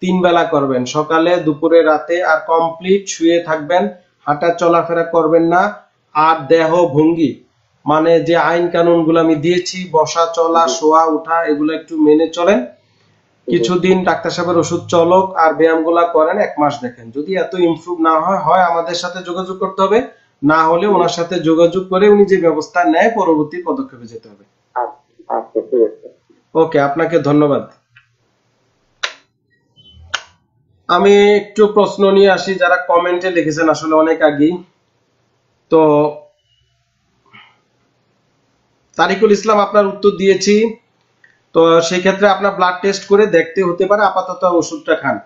S1: তিন বেলা করবেন সকালে দুপুরে রাতে আর কমপ্লিট শুয়ে থাকবেন হাঁটা চলাফেরা করবেন না আর দেহ ভঙ্গি মানে যে আইন কানুনগুলো আমি দিয়েছি বসা চলা শোয়া উঠা এগুলো একটু মেনে চলেন। কিছুদিন ডাক্তার সাহেবের ওষুধ চলক আর ব্যায়ামগুলা করেন, এক মাস দেখেন। যদি এত ইমপ্রুভ না হয় হয় আমাদের সাথে যোগাযোগ করতে হবে, না হলে ওনার সাথে যোগাযোগ করে উনি যে ব্যবস্থা নেয়, পরবর্তী পদক্ষেপে যেতে হবে। ওকে, আপনাকে ধন্যবাদ। আমি একটু প্রশ্ন নিয়ে আসি, যারা কমেন্টে লিখেছেন, আসলে অনেক আগেই। তো, তারিকুল ইসলাম, আপনার উত্তর দিয়েছি। তো সেই ক্ষেত্রে আপনার ব্লাড টেস্ট করে দেখতে হতে পারে আপাতত ওষুধটা খান।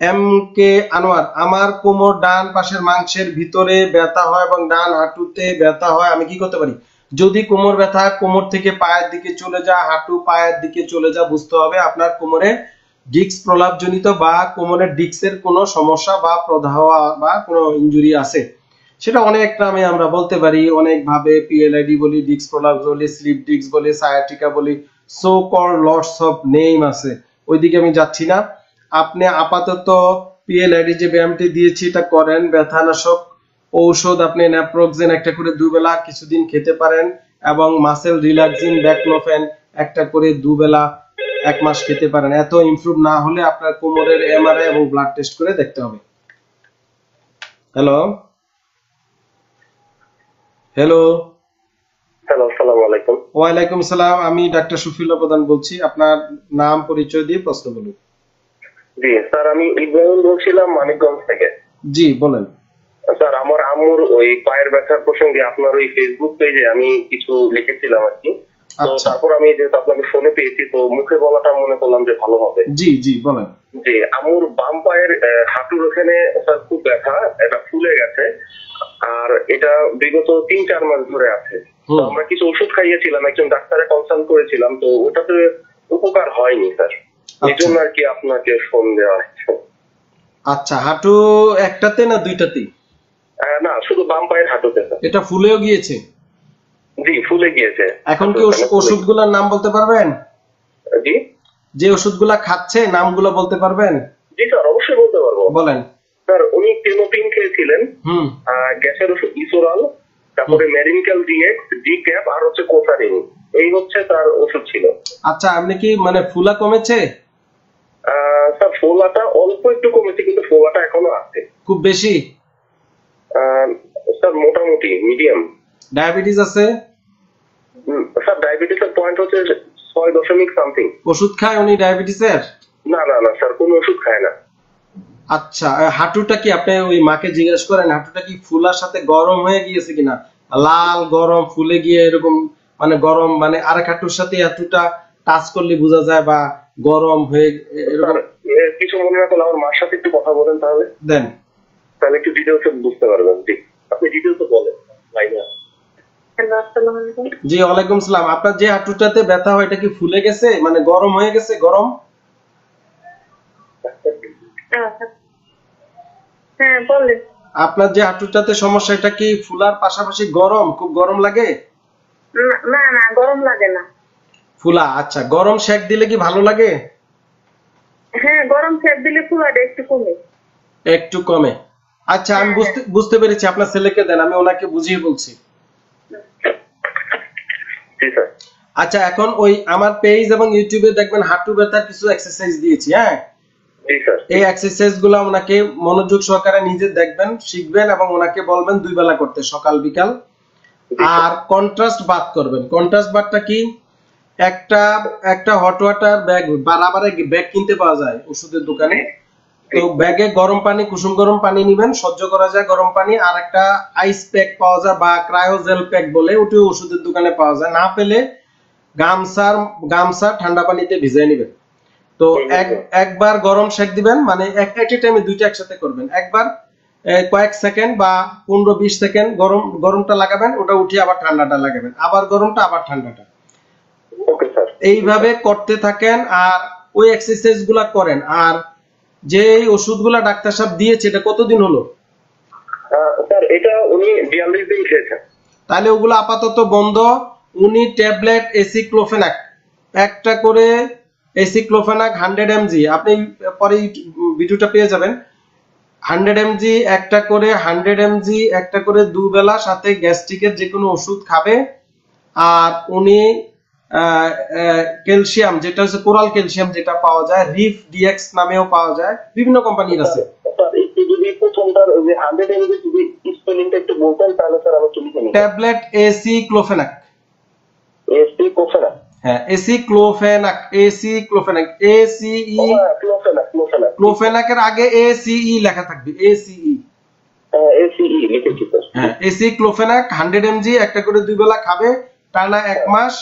S1: এম কে আনোয়ার, আমার কোমর ডান পাশের মাংসের ভিতরে ব্যথা হয় এবং ডান হাঁটুতে ব্যথা হয়, আমি কি করতে পারি? যদি কোমর ব্যথা, কোমর থেকে পায়ের দিকে চলে যায় হাঁটু পায়ের দিকে চলে যায় বুঝতে হবে আপনার কোমরে ডিস্ক প্রলাপজনিত বা কোমরের ডিস্কের কোনো সমস্যা বা প্রদাহ বা কোনো ইনজুরি আছে। সেটা অনেক নামে আমরা বলতে পারি অনেক ভাবে পিএলআইডি বলি, ডিস্ক প্রলাপ বলি, স্লিপ ডিস্ক বলি সায়াটিকা বলি so call lots of name আছে। ওইদিকে আমি যাচ্ছি না। আপনি আপাতত পিএলআইডি যে ব্যায়ামটি দিয়েছি, এটা করেন, ব্যথানাশক ঔষধ, আপনি ন্যাপ্রোক্সেন একটা করে দুবেলা কিছুদিন খেতে পারেন এবং মাসেল রিল্যাক্সিন ব্যাকলোফেন একটা করে দুবেলা এক মাস খেতে পারেন। এত ইমপ্রুভ না হলে আপনার কোমরের এমআরআই এবং ব্লাড টেস্ট করে দেখতে হবে। হ্যালো হ্যালো
S3: হ্যালো আসসালামু আলাইকুম।
S1: ওয়ালাইকুম সালাম আমি ডাক্তার সুফিউল্লাহ প্রধান বলছি। আপনার নাম পরিচয় দিয়ে প্রশ্ন বলুন
S3: জি স্যার আমি ইব্রাহিম বলছিলাম মানিকগঞ্জ থেকে।
S1: জি বলেন।
S3: স্যার আমার আম্মুর ওই পায়ের ব্যথার প্রসঙ্গে আপনার ওই ফেসবুক পেজে আমি কিছু লিখেছিলাম আর কি। তো
S1: আচ্ছা।
S3: তারপর আমি যেহেতু আপনাকে ফোনে পেয়েছি তো মুখে বলাটা মনে করলাম যে ভালো হবে।
S1: জি জি বলেন।
S3: যে আমুর বাম পায়ের হাঁটুর ওখানে স্যার খুব ব্যথা এটা ফুলে গেছে। আর এটা বিগত তিন চার মাস ধরে আছে। আমরা কিছু ওষুধ খাইয়েছিলাম একজন ডাক্তারে কনসাল্ট করেছিলাম তো ওটাতে উপকার হয়নি স্যার। এই জন্য আর কি আপনাকে ফোন দেওয়া হয়েছে
S1: আচ্ছা হাঁটু একটাতে না দুইটাতে
S3: না শুধু বাম পায়ের হাঁটুতে
S1: এটা ফুলেও গিয়েছে?
S3: জি ফুলে গিয়েছে।
S1: এখন কি ওষুধগুলোর নাম বলতে পারবেন।
S3: জি?
S1: যে ওষুধগুলা খাচ্ছে নামগুলো বলতে পারবেন?
S3: জি স্যার অবশ্যই বলতে পারব।
S1: বলেন।
S3: স্যার উনি কেমোপিন খেয়েছিলেন।
S1: হুম।
S3: গ্যাসের ওষুধ ইসোরাল তারপরে মেরিনক্যাল ডিএক্স ডি ক্যাপ আর হচ্ছে কোসারিন এই হচ্ছে তার ওষুধ ছিল।
S1: আচ্ছা আপনি কি মানে ফুলা কমেছে?
S3: স্যার ফোলাটা অল্প একটু কমেছে কিন্তু ফোলাটা এখনও আছে।
S1: খুব বেশি?
S3: স্যার মোটামুটি মিডিয়াম।
S1: ডায়াবেটিস আছে?
S3: স্যার ডায়াবেটিসের পয়েন্ট হচ্ছে ছয় দশমিক সামথিং
S1: ওষুধ খায় উনি ডায়াবেটিসের?
S3: না না না স্যার কোনো ওষুধ খায় না।
S1: আচ্ছা হাঁটুটা কি আপনি ওই মাকে জিজ্ঞেস করেন হাঁটুটা কি ফুলার সাথে গরম হয়ে গিয়েছে কিনা? লাল গরম ফুলে গিয়ে এরকম মানে গরম মানে আরেক হাঁটুর সাথে হাঁটুটা টাচ করলে বোঝা যায় বা গরম হয়ে এরকম
S3: কিছু মনে না করলে আমার মার সাথে একটু কথা বলেন তাহলে।
S1: দেন।
S3: তাহলে একটু ডিটেলসে বুঝতে পারবেন জি আপনি ডিটেলসে বলেন লাইনে আছে।
S2: হ্যালো আসসালামু আলাইকুম
S1: জি ওয়ালাইকুম সালাম। আপনার যে হাঁটুটাতে ব্যথা হয় এটা কি ফুলে গেছে? মানে গরম হয়ে গেছে? গরম?
S2: আচ্ছা। হ্যাঁ
S1: আপনার যে হাঁটুটাতে সমস্যা এটা কি ফুলার পাশাপাশি গরম? খুব গরম লাগে?
S2: না- না গরম লাগে না।
S1: ফুলা আচ্ছা। গরম শেক দিলে কি ভালো লাগে?
S2: হ্যাঁ গরম ফ্যাট দিলে ফুলাটা একটু কমে।
S1: একটু কমে। আচ্ছা আমি বুঝতে বুঝতে পেরেছি। আপনার ছেলেকে দেন আমি ওনাকে বুঝিয়ে বলছি।
S3: জি স্যার।
S1: আচ্ছা এখন ওই আমার পেজ এবং ইউটিউবে দেখবেন হাঁটু ব্যথার কিছু এক্সারসাইজ দিয়েছি হ্যাঁ? এই এক্সারসাইজগুলো ওনাকে মনোযোগ সহকারে নিজে দেখবেন শিখবেন এবং ওনাকে বলবেন দুই বেলা করতে সকাল বিকাল। আর কন্ট্রাস্ট বাদ করবেন। কন্ট্রাস্ট বাদটা কি? একটা একটা হট ওয়াটার ব্যাগ বারাবারে ব্যাগ কিনতে পাওয়া যায় ওষুধের দোকানে। তো ব্যাগে গরম পানি কুসুম গরম পানি নিবেন সহ্য করা যায় গরম পানি আর একটা আইস প্যাক পাওয়া যায় বা ক্রায়োজেল প্যাক বলে ওটিও ওষুধের দোকানে পাওয়া যায়। না পেলে গামছার গামছা ঠান্ডা পানিতে ভিজিয়ে নেবেন। তো এক একবার গরম শেক দিবেন মানে এক একই টাইমে দুইটা একসাথে করবেন। একবার কয়েক সেকেন্ড বা পনেরো বিশ সেকেন্ড গরম গরমটা লাগাবেন ওটা উঠে আবার ঠান্ডাটা লাগাবেন। আবার গরমটা আবার ঠান্ডাটা।
S3: ওকে স্যার
S1: এইভাবে করতে থাকেন আর ওই এক্সারসাইজগুলা করেন আর যে এই ওষুধগুলা ডাক্তার সাহেব দিয়েছে এটা কতদিন হলো?
S3: স্যার এটা উনি বিয়াল্লিশ দিন খেয়েছেন।
S1: তাহলে ওগুলো আপাতত বন্ধ। উনি ট্যাবলেট এসি ক্লোফেনাক একটা করে এসি ক্লোফেনাক হান্ড্রেড এমজি। আপনি পরে ভিডিওটা পেয়ে যাবেন। হান্ড্রেড এমজি একটা করে হান্ড্রেড এমজি একটা করে দুবেলা সাথে গ্যাস্ট্রিকের যে কোনো ওষুধ খাবে। আর উনি ক্যালসিয়াম যেটা হচ্ছে কোরাল ক্যালসিয়াম যেটা পাওয়া যায় রিফ ডিএক্স নামেও পাওয়া যায় বিভিন্ন কোম্পানির আছে। ট্যাবলেট এসি ক্লোফেনাক হ্যাঁ aceclofenac aceclofenac এসিই
S3: ক্লোফেনা clofenac
S1: ক্লোফেনাকের আগে এসিই লেখা থাকবে এসিই
S3: লিখেছি স্যার
S1: হ্যাঁ এসি ক্লোফেনাক হান্ড্রেড এমজি একটা করে দুই বেলা খাবে টানা এক মাস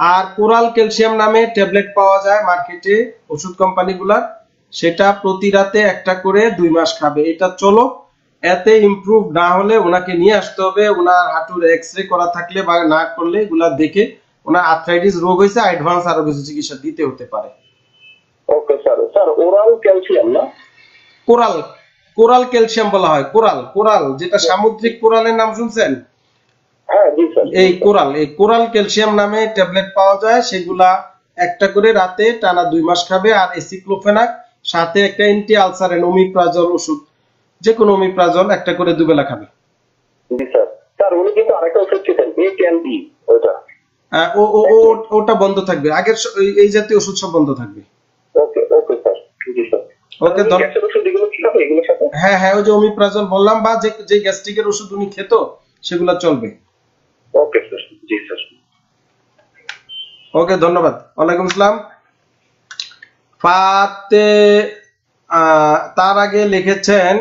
S1: আর কোরাল ক্যালসিয়াম নামে ট্যাবলেট পাওয়া যায় মার্কেটে ওষুধ কোম্পানিগুলার। সেটা প্রতি রাতে একটা করে দুই মাস খাবে। এটা চলো এতে ইমপ্রুভ না হলে ওনাকে নিয়ে আসতে হবে। ওনার হাঁটুর এক্স রে করা থাকলে বা না করলে এগুলা দেখে ওনার আর্থ্রাইটিস রোগ হয়েছে অ্যাডভান্স আরও কিছু চিকিৎসা দিতে হতে পারে।
S3: Okay sir sir oral calcium না?
S1: কোরাল কোরাল ক্যালসিয়াম বলা হয় কোরাল কোরাল যেটা সামুদ্রিক কোরালের নাম শুনছেন? এই কোরাল এই কোরাল ক্যালসিয়াম নামে ট্যাবলেট পাওয়া যায় সেগুলা একটা করে রাতে টানা দুই মাস খাবে আর এসিক্লোফেনাক সাথে একটা অ্যান্টি আলসারেন ওমিপ্রাজল ওষুধ যে কোনো ওমিপ্রাজল একটা করে দুবেলা খাবে।
S3: জি স্যার। স্যার উনি কিন্তু আরেকটা ওষুধ খেতেন এ ক্যান বি ওটা
S1: ও ও ও- ওটা বন্ধ থাকবে। আগের এই- জাতীয় ওষুধ সব বন্ধ থাকবে।
S3: ওকে ওকে স্যার জি স্যার।
S1: ওকে হ্যাঁ হ্যাঁ ওই যে ওমিপ্রাজল বললাম বা যে যে গ্যাস্ট্রিকের ওষুধ উনি খেত সেগুলা চলবে।
S3: ওকে স্যার জি স্যার
S1: ওকে ধন্যবাদ। ওয়ালাইকুম আসসালাম। ফাতে তার আগে লিখেছেন,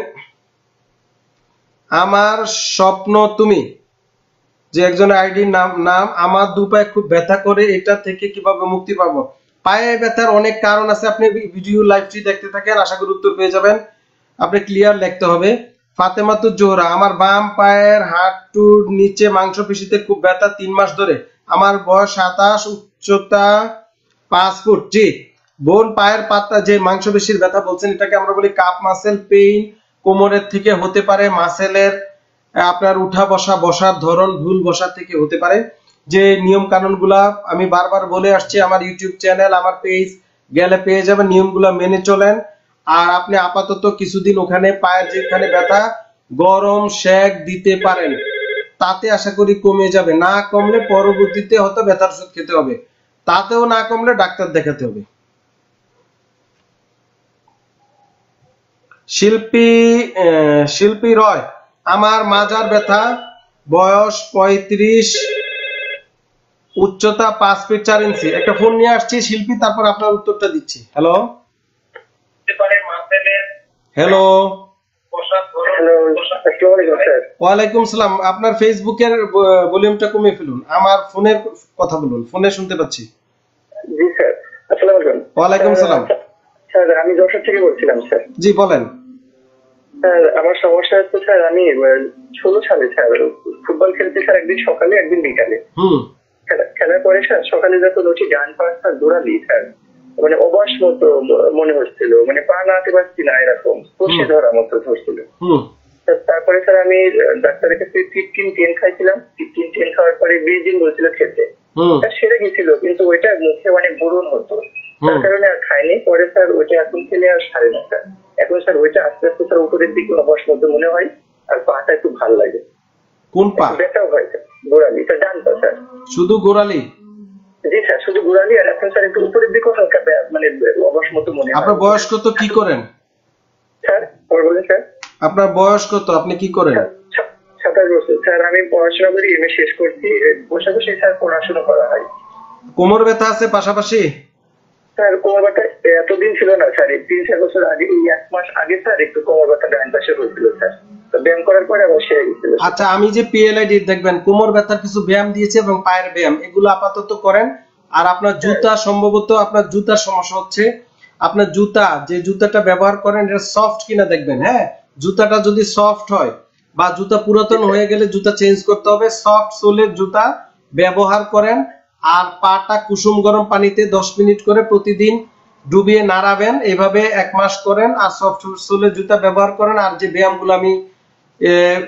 S1: আমার স্বপ্ন তুমি। যে একজন আইডির নাম নাম, আমার দু পায়ে খুব ব্যথা করে, এটা থেকে কীভাবে মুক্তি পাবো? পায়ে ব্যথার অনেক কারণ আছে, আপনি ভিডিও লাইভটি দেখতে থাকেন, আশা করি উত্তর পেয়ে যাবেন। আপনি ক্লিয়ার লিখতে হবে। ফাতেমাতুর জোহরা, আমার বাম পায়ের হাঁটুর নিচে মাংসপেশিতে খুব ব্যথা তিন মাস ধরে। আমার বয়স সাতাশ, উচ্চতা পাঁচ ফুট। জি, বোন পায়ের পাতা যে মাংসপেশির ব্যথা বলছেন, এটাকে আমরা বলি কাপ মাসেল পেইন। কোমরের থেকে হতে পারে মাসেলের আপনার উঠা বসা, বসার ধরন, ভুল বসা থেকে হতে পারে। যে নিয়ম কানুনগুলা আমি বারবার বলে আসছি, আমার ইউটিউব চ্যানেল, আমার পেজ গেলে পেয়ে যাবেন, নিয়মগুলা মেনে চলেন। আর আপনি আপাতত কিছুদিন ওখানে পায়ের যেখানে ব্যথা, গরম শেক দিতে পারেন। তাতে আশা করি কমে যাবে। না কমলে পরবর্তীতে হয়তো ব্যথার ওষুধ খেতে হবে। তাতেও না কমলে ডাক্তার দেখাতে হবে। শিল্পী শিল্পী রয়, আমার মাজার ব্যথা, বয়স পঁয়ত্রিশ, উচ্চতা পাঁচ ফিট চার ইঞ্চি। একটা ফোন নিয়ে আসছি, শিল্পী, তারপর আপনার উত্তরটা দিচ্ছি। হ্যালো? হ্যালো ওয়ালাইকুম সালাম। আপনার ফেসবুকের ভলিউমটা কমিয়ে ফেলুন। আমার ফোনের কথা বলুন। ফোনে শুনতে পাচ্ছি।
S3: জি স্যার। আসসালামু আলাইকুম।
S1: ওয়ালাইকুম সালাম।
S3: স্যার আমি যশোর থেকে বলছিলাম স্যার।
S1: জি বলেন।
S3: স্যার আমার সমস্যা হচ্ছে স্যার আমি ষোলো সালে স্যার ফুটবল খেলতে স্যার একদিন সকালে একদিন বিকালে।
S1: হুম।
S3: খেলা- খেলার পরে স্যার সকালে যত উঠি ডান পা স্যার দৌড়ালি স্যার মানে অবাস মতো মনে হচ্ছিল। মানে পা নাড়াতে পারছি না এরকম। কষে ধরা মতো ধরছিল। তারপরে স্যার আমি ডাক্তারের কাছে ফিফটিন টেন খাইছিলাম। ফিফটিন টেন খাওয়ার পরে বিশ দিন বলছিল খেতে। সেরে গেছিল কিন্তু ওইটা মুখে অনেক বুড়ন হতো তার কারণে আর খাইনি। পরে স্যার ওইটা এখন খেলে আর সারে না স্যার। এখন স্যার ওইটা আস্তে আস্তে স্যার উপরের দিকে অবশ মতো মনে হয় আর পাটা একটু ভালো লাগে।
S1: কোন পা?
S3: ব্যথাও হয় স্যার গোড়ালি। স্যার ডান পা স্যার।
S1: শুধু গোড়ালি?
S3: জি স্যার শুধু গোড়ালি আর এখন স্যার একটু উপরের দিকেও হালকা মানে অবশ মতো মনে হয়।
S1: আপনার বয়স কত কি করেন?
S3: স্যার বলেন স্যার।
S1: আপনার বয়স কত আপনি কি করেন?
S3: সাতাশ বছর। স্যার আমি পড়াশোনা করি এম এ শেষ করছি। পাশাপাশি স্যার পড়াশোনা করা হয়।
S1: কোমর ব্যথা আছে পাশাপাশি?
S3: স্যার কোমর ব্যথা এতদিন ছিল না স্যার। তিন চার বছর আগে এই এক মাস আগে স্যার একটু কোমর ব্যথা ডান পাশে হয়েছিল স্যার। ব্যায়াম করার পরে আবার সেরে গেছিল।
S1: আচ্ছা আমি যে পিএলআইডি দেখবেন কোমর ব্যথার কিছু ব্যায়াম দিয়েছে এবং পায়ের ব্যায়াম এগুলো আপাতত করেন। আর আপনার জুতা সম্ভবত আপনার জুতার সমস্যা হচ্ছে আপনার জুতা যে জুতাটা ব্যবহার করেন এটা সফট কিনা দেখবেন হ্যাঁ? জুতাটা যদি সফট হয় বা জুতা পুরাতন হয়ে গেলে জুতা চেঞ্জ করতে হবে সফট সোলের জুতা ব্যবহার করেন। আর পাটা কুসুম গরম পানিতে দশ মিনিট করে প্রতিদিন ডুবিয়ে নাড়াবেন এভাবে এক মাস করেন। আর সফট সোলের জুতা ব্যবহার করেন। আর যে ব্যায়ামগুলো আমি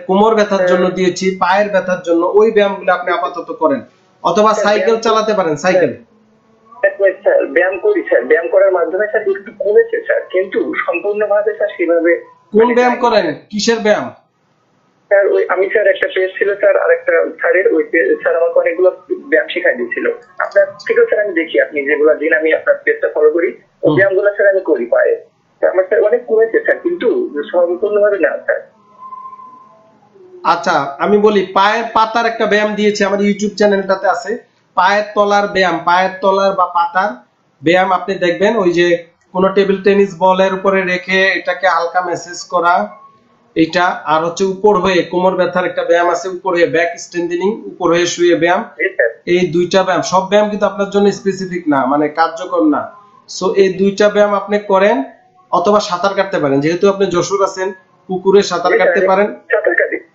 S1: কোমর ব্যথার জন্য দিয়েছি পায়ের ব্যথার জন্য ওই ব্যায়ামগুলো আপনি আপাতত করেন। অথবা সাইকেল চালাতে পারেন সাইকেল।
S3: স্যার ব্যায়াম করি স্যার। ব্যায়াম করার মাধ্যমে স্যার একটু কমেছে স্যার। কিন্তু সম্পূর্ণভাবে স্যার সেভাবে
S1: কোন ব্যায়াম করেন? কিসের ব্যায়াম?
S3: স্যার ওই আমি স্যার একটা পেজ ছিল স্যার আরেকটা স্যারের ওই স্যার আমাকে অনেকগুলো ব্যায়াম শিখাই দিয়েছিল। আপনার থেকেও স্যার আমি দেখি আপনি যেগুলো দিন আমি আপনার পেজটা ফলো করি। ওই
S1: হুম।
S3: ব্যায়ামগুলো স্যার আমি করি পায়ে। আমার স্যার অনেক কমেছে স্যার কিন্তু সম্পূর্ণভাবে না স্যার।
S1: আচ্ছা আমি বলি পায়ের পাতার একটা ব্যায়াম দিয়েছি আমার ইউটিউব চ্যানেলটাতে আছে। পায়ের তলার ব্যায়াম পায়ের তলার বা পাতার ব্যায়াম আপনি দেখবেন ওই যে কোন টেবিল টেনিস বলের উপরে রেখে এটাকে হালকা মেসেজ করা এটা আর হচ্ছে উপর হয়ে কোমর ব্যথার একটা ব্যায়াম আছে উপর হয়ে ব্যাক স্ট্রেন্থেনিং উপর হয়ে শুয়ে ব্যায়াম। এই দুইটা ব্যায়াম সব ব্যায়াম কিন্তু আপনার জন্য স্পেসিফিক না মানে কার্যকর না। সো এই দুইটা ব্যায়াম আপনি করেন অথবা সাঁতার কাটতে পারেন। যেহেতু আপনি যশোর আছেন পুকুরে সাঁতার কাটতে পারেন।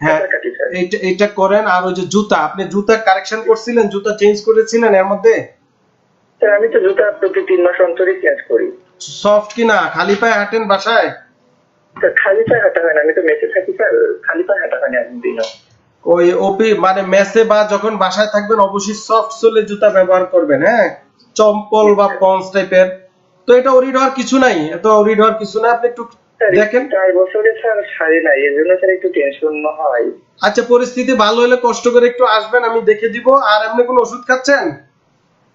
S1: হ্যাঁ এইটা এইটা করেন আর ওই যে জুতা আপনি জুতা কারেকশন করছিলেন জুতা চেঞ্জ করেছিলেন এর মধ্যে?
S3: স্যার আমি তো জুতা প্রতি তিন মাস অন্তরই চেঞ্জ করি।
S1: সফট কিনা? খালি পায়ে হাঁটেন বাসায়?
S3: খালি পায়ে হাঁটা হয় না আমি তো মেসে থাকি স্যার খালি পায়ে হাঁটা হয় না একদিনও।
S1: ওই ওপি মানে মেসে বা যখন বাসায় থাকবেন অবশ্যই সফট সোলে জুতা ব্যবহার করবেন হ্যাঁ? চম্পল বা পন্স টাইপের তো এটা অরিড হওয়ার কিছু নাই এত অরিড হওয়ার কিছু নাই আপনি একটু দেখেন।
S3: চার বছরে স্যার সারি নাই এর জন্য স্যার একটু টেনশন হয়।
S1: আচ্ছা পরিস্থিতি ভালো হলে কষ্ট করে একটু আসবেন আমি দেখে দিব। আর এমনি কোনো ওষুধ খাচ্ছেন?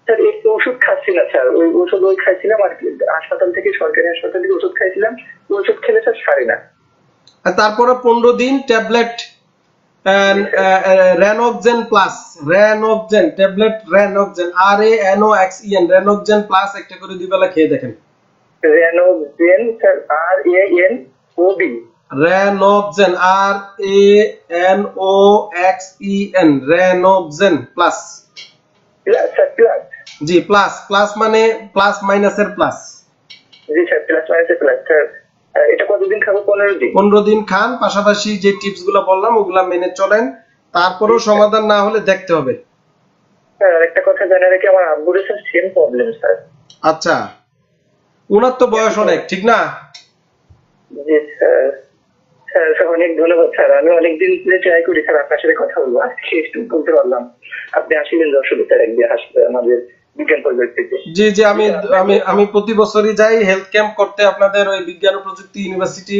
S3: স্যার একটু ওষুধ খাচ্ছি না স্যার। ওই ওষুধ ওই খাইছিলাম আর হাসপাতাল থেকে সরকারি হাসপাতাল থেকে ওষুধ খাইছিলাম ওষুধ খেলে স্যার সারি না।
S1: আর তারপরে পনেরো দিন tablet Renoxen plus Renoxen tablet Renoxen R E N O X E N Renoxen plus একটা করে দুই বেলা খেয়ে দেখেন।
S3: Renogen sir R E N O B
S1: Renoxen R E N O X E N Renoxen plus
S3: plus sir plus
S1: জি প্লাস প্লাস মানে প্লাস মাইনাসের প্লাস
S3: জি স্যার প্লাস মাইনাসে প্লাস স্যার আহ, এটা কতদিন খাব? পনেরো দিন।
S1: পনেরো দিন খান পাশাপাশি যে টিপসগুলো বললাম ওগুলা মেনে চলেন। তারপরেও সমাধান না হলে দেখতে হবে।
S3: স্যার আরেকটা কথা জানা রাখি আমার আব্বুর স্যার সেম প্রবলেম স্যার
S1: আচ্ছা। উনার তো বয়স অনেক ঠিক না?
S3: জি স্যার। অনেক ধন্যবাদ স্যার। আমি অনেকদিন ধরে ট্রাই করি স্যার আপনার সাথে কথা বলব। আজকে একটু বলতে পারলাম আপনি আসিলেন দর্শক স্যার একদিন আসবে আমাদের
S1: জি জি আমি আমি আমি প্রতি বছরই যাই হেলথ ক্যাম্প করতে আপনাদের ওই বিজ্ঞান ও প্রযুক্তি ইউনিভার্সিটি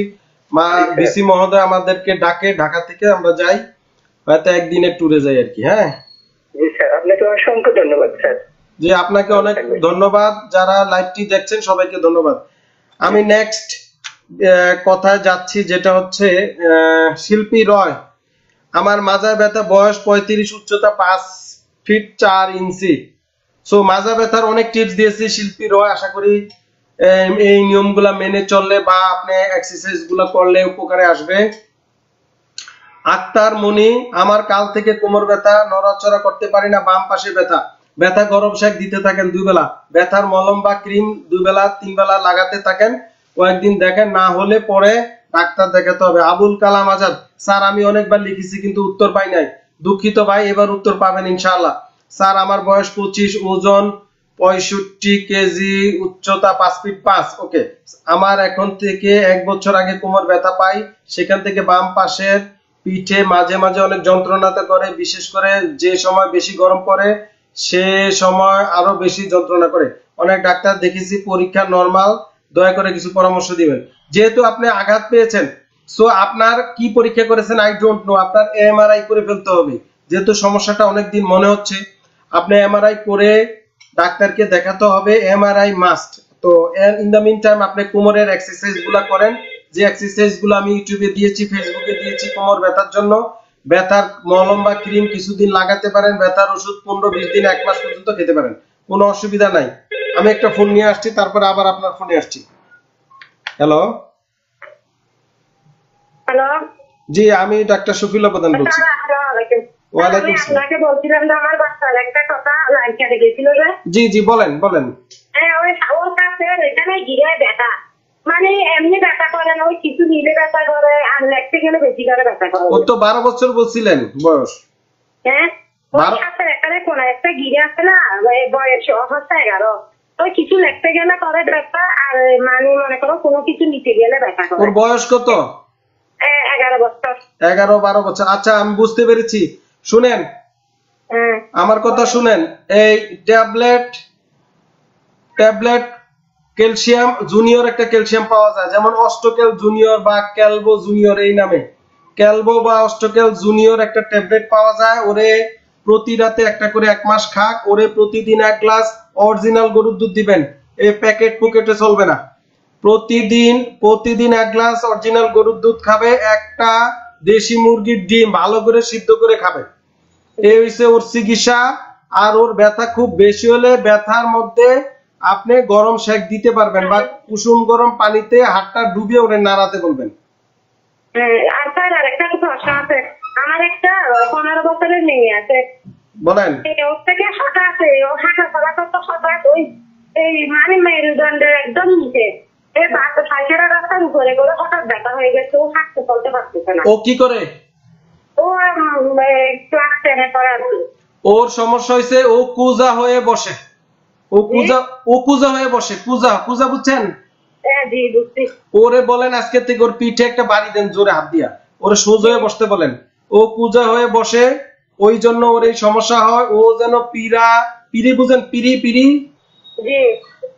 S1: মা বিসি মহোদয় আমাদেরকে ডাকে ঢাকা থেকে আমরা যাই। হয়তো একদিনের ট্যুরে যাই আর কি হ্যাঁ?
S3: জি স্যার আপনাকে অসংখ্য ধন্যবাদ স্যার।
S1: জি আপনাকে অনেক ধন্যবাদ, যারা লাইভটি দেখছেন, সবাইকে ধন্যবাদ। আমি নেক্সট কথায় যাচ্ছি, যেটা হচ্ছে শিল্পী রয়। আমার মাজা ব্যথা বয়স পঁয়ত্রিশ, উচ্চতা পাঁচ ফিট চার ইঞ্চি। সো মাজা ব্যথার অনেক টিপস দিয়েছি শিল্পী রয়। আশা করি এই নিয়মগুলা মেনে চললে বা আপনি এক্সারসাইজগুলা করলে উপকারে আসবে। আক্তার মনি, আমার কাল থেকে কোমর ব্যথা, নড়াচড়া করতে পারি না, বাম পাশে ব্যথা। ব্যথা গরম শেক দিতে থাকেন দুই বেলা। ব্যথার মলম বা ক্রিম দুই বেলা, তিন বেলা লাগাতে থাকেন। কয়েকদিন দেখেন, না হলে পরে ডাক্তার দেখাতে হবে। আবুল কালাম আজাদ, স্যার, আমি অনেকবার লিখেছি কিন্তু উত্তর পাই নাই। দুঃখিত ভাই, এবার উত্তর পাবেন ইনশাআল্লাহ। স্যার, আমার বয়স পঁচিশ, ওজন পঁয়ষট্টি কেজি, উচ্চতা পাঁচ ফিট পাঁচ। ওকে, আমার এখন থেকে এক বছর আগে কোমর ব্যথা পাই, সেখান থেকে বাম পাশের পিঠে মাঝে মাঝে অনেক যন্ত্রণাতে করে বিশেষ করে যে সময় বেশি গরম পড়ে সে সময় আরও বেশি যন্ত্রণা করে। অনেক ডাক্তার দেখেছি, পরীক্ষা নর্মাল দয়া করে কিছু পরামর্শ দিবেন। যেহেতু আপনি আঘাত পেয়েছেন সো আপনার কি পরীক্ষা করেছেন আই ডোন্ট নো আপনার এমআরআই করে ফেলতে হবে। যেহেতু সমস্যাটা অনেকদিন মনে হচ্ছে, আপনি এমআরআই করে ডাক্তারকে দেখাতে হবে এমআরআই মাস্ট তো ইন দ্য মিন টাইম আপনি কোমরের এক্সারসাইজগুলা করেন। যে এক্সারসাইজগুলো আমি ইউটিউবে দিয়েছি ফেসবুকে দিয়েছি, কোমর ব্যথার জন্য ব্যথার মলম বা ক্রিম কিছুদিন লাগাতে পারেন ব্যথার ওষুধ পনেরো বিশ দিন এক মাস পর্যন্ত খেতে পারেন। কোনো অসুবিধা নাই। আমি একটা ফোন নিয়ে আসছি তারপরে আবার আপনার ফোনে আসছি। হ্যালো
S4: হ্যালো
S1: জি আমি ডাক্তার শফিউল্লাহ প্রধান বলছি।
S4: স্যার, আসসালামু আলাইকুম।
S1: ওয়ালাইকুম
S4: আপনাকে বলছিলাম যে আমার বাচ্চার একটা কথা লাইন কেটে গেছিল
S1: জি জি বলেন বলেন।
S4: হ্যাঁ ওই ওর কাছে এখানে গিরে ব্যথা। মানে এমনি ব্যথা করে না ওই কিছু নিলে ব্যথা করে আর লেখতে গেলে বেশি করে ব্যথা করে।
S1: ও তো বারো বছর বলছিলেন বয়স?
S4: হ্যাঁ? ওই
S1: বারো-
S4: সাথে কোন একটা গিরে আছে না বয়স হচ্ছে এগারো। ওই কিছু লিখতে গেলে করে ব্যথা আর মানে মনে করো কোনো কিছু নিতে গেলে ব্যথা করে।
S1: ওর বয়স কত?
S4: এগারো বছর।
S1: এগারো বারো বছর। আচ্ছা আমি বুঝতে পেরেছি। শুনেন
S4: হ্যাঁ।
S1: আমার কথা শুনেন। এই ট্যাবলেট ট্যাবলেট ক্যালসিয়াম জুনিয়র একটা ক্যালসিয়াম পাওয়া যায়। যেমন অস্টোকেল জুনিয়র বা ক্যালবো জুনিয়র এই নামে। ক্যালবো বা অস্টোকেল জুনিয়র একটা ট্যাবলেট পাওয়া যায়। ওরে প্রতি রাতে একটা করে এক মাস খাক। ওরে প্রতিদিন এক গ্লাস অরিজিনাল গরুর দুধ দিবেন। এই প্যাকেট পুকেটে চলবে না। প্রতিদিন প্রতিদিন এক গ্লাস অরিজিনাল গরুর দুধ খাবে। একটা দেশি মুরগির ডিম ভালো করে সিদ্ধ করে খাবে। এই হইছে ওর চিকিৎসা। আর ওর ব্যথা খুব বেশি হলে ব্যথার মধ্যে আপনি গরম সেক দিতে পারবেন বা কুসুম গরম পানিতে হাতটা ডুবিয়ে ওরে নাড়াতে বলবেন।
S4: হ্যাঁ, আর স্যার আরেকটা প্রশ্ন আছে। আমার একটা পনেরো বছরের মেয়ে আছে।
S1: বলেন।
S4: ওর থেকে হাঁটা আছে। ও হাঁটা চলা করতে হঠাৎ ওই এই মানে মেরুদণ্ডের একদম নিচে। এই বাস সাইকেলের রাস্তার উপরে করে হঠাৎ ব্যথা হয়ে গেছে। ও হাঁটতে চলতে পারতেছে না।
S1: ও কি করে?
S4: ও ক্লাস টেনে পড়ে
S1: ওর সমস্যা হয়েছে ও কুজা হয়ে বসে। ও পূজা ও পূজা হয়ে বসে। পূজা পূজা বুঝছেন?
S2: হ্যাঁ
S1: ওরে বলেন আজকে থেকে ওর পিঠে একটা বাড়ি দেন জোরে হাত দিয়া। ওরে সোজা হয়ে বসতে বলেন। ও পূজা হয়ে বসে ওই জন্য ওর এই সমস্যা হয় ও যেন পিরা পিরি বুঝেন পিরি পিরি?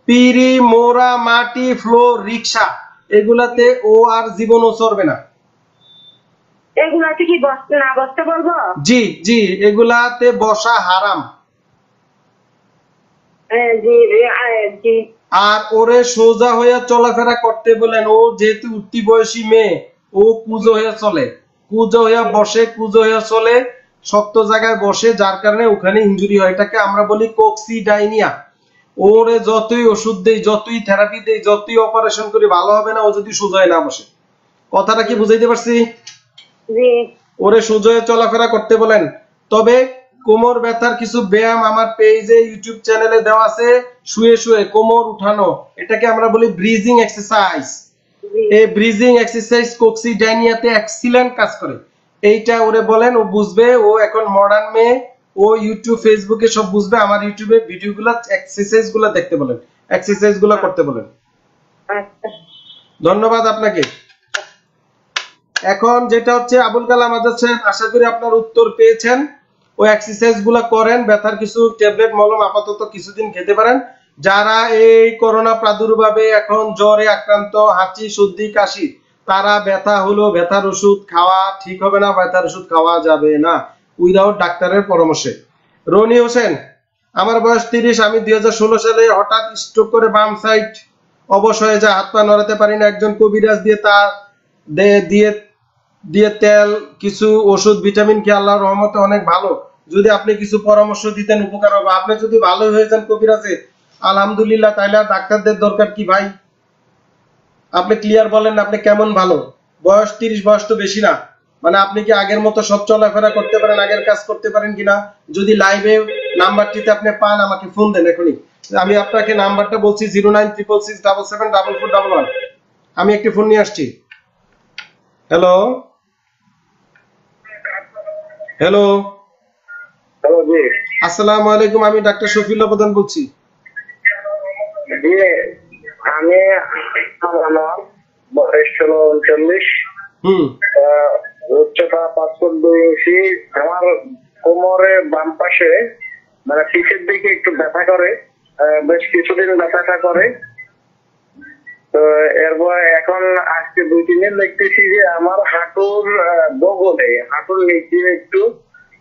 S1: পিরি মোরা মাটি ফ্লোর রিক্সা এগুলাতে ও আর জীবনও চড়বে না।
S2: এগুলাতে কি বসতে না বসতে বলব?
S1: জি জি এগুলাতে বসা হারাম। আর ওরে সোজা হয়ে চলাফেরা করতে বলেন ও যেহেতু উঠতি বয়সী মেয়ে ও কুজো হয়ে চলে। কুজো হয়ে বসে কুজো হয়ে চলে শক্ত জায়গায় বসে যার কারণে ওখানে ইনজুরি হয়। এটাকে আমরা বলি কোক্সিডাইনিয়া ওরে যতই ওষুধ দেই যতই থেরাপি দেই যতই অপারেশন করি ভালো হবে না ও যদি সোজা হয়ে না বসে। কথাটা কি বুঝাইতে পারছি?
S2: জি।
S1: ওরে সোজা হয়ে চলাফেরা করতে বলেন। তবে কোমর ব্যথার কিছু ব্যায়াম আমার পেজে ইউটিউব চ্যানেলে দেওয়া আছে। শুয়ে শুয়ে কোমর উঠানো। এটাকে আমরা বলি ব্রিজিং এক্সারসাইজ এই ব্রিজিং এক্সারসাইজ কোক্সিডাইনিয়াতে এক্সিলেন্ট কাজ করে। এইটা ওরে বলেন ও বুঝবে ও এখন মডার্ন মেয়ে। ও ইউটিউব ফেসবুকে সব বুঝবে আমার ইউটিউবে ভিডিওগুলো এক্সারসাইজগুলো দেখতে বলেন। এক্সারসাইজগুলো করতে বলেন।
S2: আচ্ছা।
S1: ধন্যবাদ আপনাকে। এখন যেটা হচ্ছে আবুল কালাম আজাদ সাহেব আশা করি আপনার উত্তর পেয়েছেন। ওই এক্সারসাইজগুলা করেন, ব্যথার কিছু ট্যাবলেট মলম, আপাতত কিছুদিন খেতে পারেন। যারা এই করোনা প্রাদুর্ভাবে এখন জ্বরে আক্রান্ত, হাঁচি, সর্দি, কাশি, তারা ব্যথা হলো ব্যথার ওষুধ খাওয়া ঠিক হবে না, ব্যথার ওষুধ খাওয়া যাবে না উইদাউট ডাক্তারের পরামর্শে। রনি হোসেন, আমার বয়স তিরিশ, আমি দুই হাজার ষোলো সালে হঠাৎ স্ট্রোক করে বাম সাইড অবশ হয়ে যায়, হাত পা নড়াতে পারি না, একজন কবিরাজ দিয়ে তা দিয়ে দিয়ে তেল, কিছু ওষুধ, ভিটামিন খেয়ে আল্লাহর রহমতে অনেক ভালো। যদি আপনি কিছু পরামর্শ দিতেন উপকার হবে। আপনি যদি ভালো হয়ে যান কবিরাজে আলহামদুলিল্লাহ, তাইলে আর ডাক্তারদের দরকার কি ভাই? আপনি ক্লিয়ার বলেন, আপনি কেমন ভালো? বয়স তিরিশ, বয়স তো বেশি না। মানে আপনি কি আগের মতো সব চলাফেরা করতে পারেন, আগের কাজ করতে পারেন কিনা? যদি লাইভে নাম্বারটিতে আপনি পান, আমাকে ফোন দেন এখনই আমি আপনাকে নাম্বারটা বলছি, zero nine triple six double seven double four double one আমি একটি ফোন নিয়ে আসছি। হ্যালো হ্যালো
S3: হ্যালো জি।
S1: আসসালামু আলাইকুম আমি ডাক্তার শফিউল্লাহ প্রধান বলছি।
S3: জি আমি আমার বয়স হলো উনচল্লিশ।
S1: হুম।
S3: আহ, উচ্চতা পাঁচ ফুট দুই ইঞ্চি। আমার কোমরে বাম পাশে মানে পিঠের দিকে একটু ব্যথা করে। বেশ কিছুদিন ব্যথাটা করে। তো এরপর এখন আজকে দুই তিন দিন দেখতেছি যে আমার হাঁটুর বগলে হাঁটুর নিচে একটু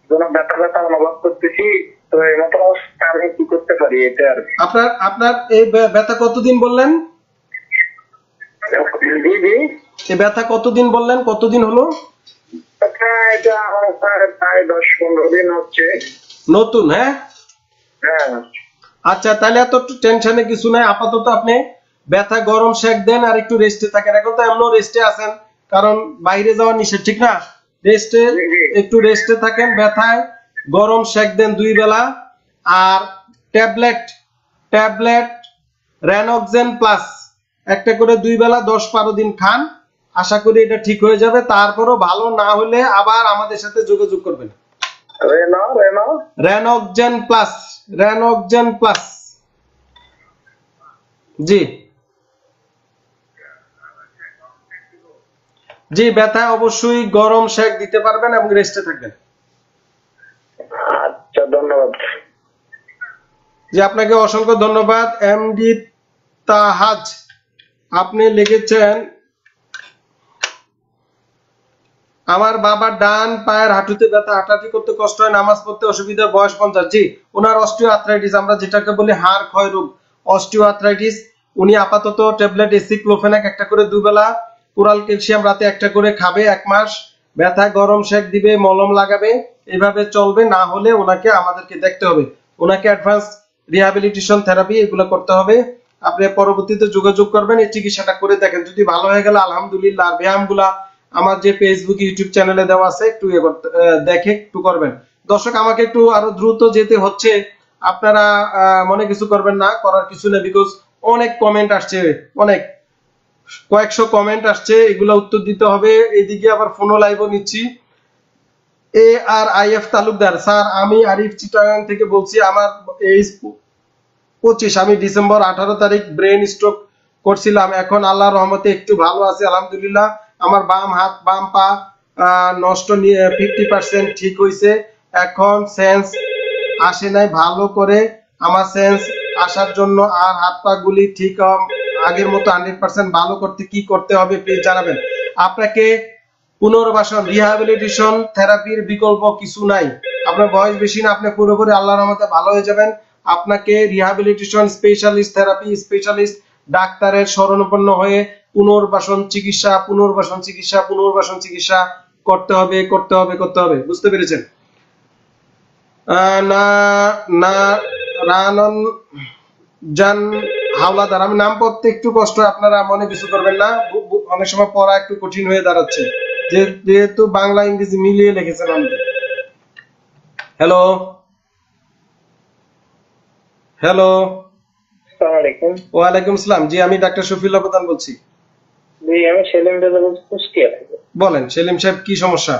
S3: কোনো ব্যথা ব্যথা অনুভব করতেছি। তো এই মতো আমি কি করতে পারি এটা আর
S1: আপনার আপনার এই ব্যথা কতদিন বললেন?
S3: জি জি।
S1: এই ব্যথা কতদিন বললেন? কতদিন হলো?
S3: এটা আমার প্রায় প্রায় দশ পনেরো দিন হচ্ছে।
S1: নতুন হ্যাঁ?
S3: হ্যাঁ।
S1: আচ্ছা তাহলে এত টেনশনে কিছু নাই। আপাতত আপনি ব্যথা গরম শেক দেন আর একটু রেস্টে থাকেন। এখন তো এমন রেস্টে আছেন কারণ বাইরে যাওয়া নিষেধ ঠিক না? রেস্টে। একটু রেস্টে থাকেন ব্যথায় গরম শেক দেন দুই বেলা। আর ট্যাবলেট ট্যাবলেট রেনক্সেন প্লাস একটা করে দুই বেলা দশ বারো দিন খান। আশা করি এটা ঠিক হয়ে যাবে। তারপরও ভালো না হলে আবার আমাদের সাথে যোগাযোগ করবেন। রেনক্সেন প্লাস রেনক্সেন প্লাস জি। জি ব্যথা অবশ্যই গরম শেক দিতে পারবেন এবং রেস্টে থাকবেন।
S3: আচ্ছা ধন্যবাদ।
S1: জি আপনাকে অসংখ্য ধন্যবাদ এমডি তাহাজ। আপনি লিখেছেন আমার বাবার ডান পায়ের হাঁটুতে ব্যথা হাঁটাহাঁটি করতে কষ্ট হয় নামাজ পড়তে অসুবিধা বয়স পঞ্চাশ। জি ওনার অস্টিও আর্থ্রাইটিস আমরা যেটাকে বলি হাড় ক্ষয় রোগ। অস্টিও আর্থ্রাইটিস উনি আপাতত ট্যাবলেট এসিক্লোফেনাক একটা করে দুবেলা কোরাল ক্যালসিয়াম রাতে একটা করে খাবে, এক মাস। ব্যথা, গরম শেক দিবে, মলম লাগাবে। এভাবে চলবে, না হলে ওনাকে আমাদেরকে দেখতে হবে। ওনাকে অ্যাডভান্স রিহ্যাবিলিটেশন থেরাপি এগুলো করতে হবে। আপনি পরবর্তীতে যোগাযোগ করবেন, এই চিকিৎসাটা করে দেখেন। যদি ভালো হয়ে গেলে, আলহামদুলিল্লাহ, আর ব্যায়ামগুলা আমার যে ফেসবুক ইউটিউব চ্যানেলে দেওয়া আছে, একটু দেখে একটু করবেন। দর্শক, আমাকে একটু আরও দ্রুত যেতে হচ্ছে। আপনারা মনে কিছু করবেন না, করার কিছু নেই বিকজ অনেক কমেন্ট আসছে, অনেক। কয়েকশো কমেন্ট আসছে, এগুলো উত্তর দিতে হবে। এদিকে আবার ফোনও লাইভও নিচ্ছি। A R I F Talukdar. Sir, আমি আরিফ চিটাগাং থেকে বলছি, আমার এইজ পঁচিশ, আমি ডিসেম্বর আঠারো তারিখ ব্রেন স্ট্রোক করছিলাম। এখন আল্লাহর রহমতে একটু ভালো আছে, আলহামদুলিল্লাহ। আমার বাম হাত, বাম পা নষ্ট ফিফটি পার্সেন্ট ঠিক হয়েছে এখন সেন্স আসে নাই ভালো করে। আমার সেন্স আসার জন্য আর হাত পা গুলি ঠিক আগের মতো হান্ড্রেড পার্সেন্ট ভালো করতে কি করতে হবে প্লিজ জানাবেন। আপনাকে পুনর্বাসন রিহাবিলিটেশন থেরাপির বিকল্প কিছু নাই। আপনার বয়স বেশি না, আপনি পুরোপুরি আল্লাহর রহমতে ভালো হয়ে যাবেন। আপনাকে রিহাবিলিটেশন স্পেশালিস্ট থেরাপি স্পেশালিস্ট ডাক্তারের শরণাপন্ন হয়ে পুনর্বাসন চিকিৎসা পুনর্বাসন চিকিৎসা পুনর্বাসন চিকিৎসা করতে হবে করতে হবে করতে হবে। বুঝতে পেরেছেন? না না, রানন জান হাওলাদার আমি নাম পড়তে একটু কষ্ট আপনারা মনে কিছু করবেন না। অনেক সময় পড়া একটু কঠিন হয়ে দাঁড়াচ্ছে। যেহেতু বাংলা ইংরেজি মিলিয়ে লিখেছেন আমি হ্যালো হ্যালো ওয়ালাইকুম আসসালাম জি আমি ডাক্তার শফিউল্লাহ প্রধান বলছি।
S7: জি আমি সেলিম রেজা বলছি কুষ্টিয়া থেকে।
S1: বলেন সেলিম সাহেব কি সমস্যা?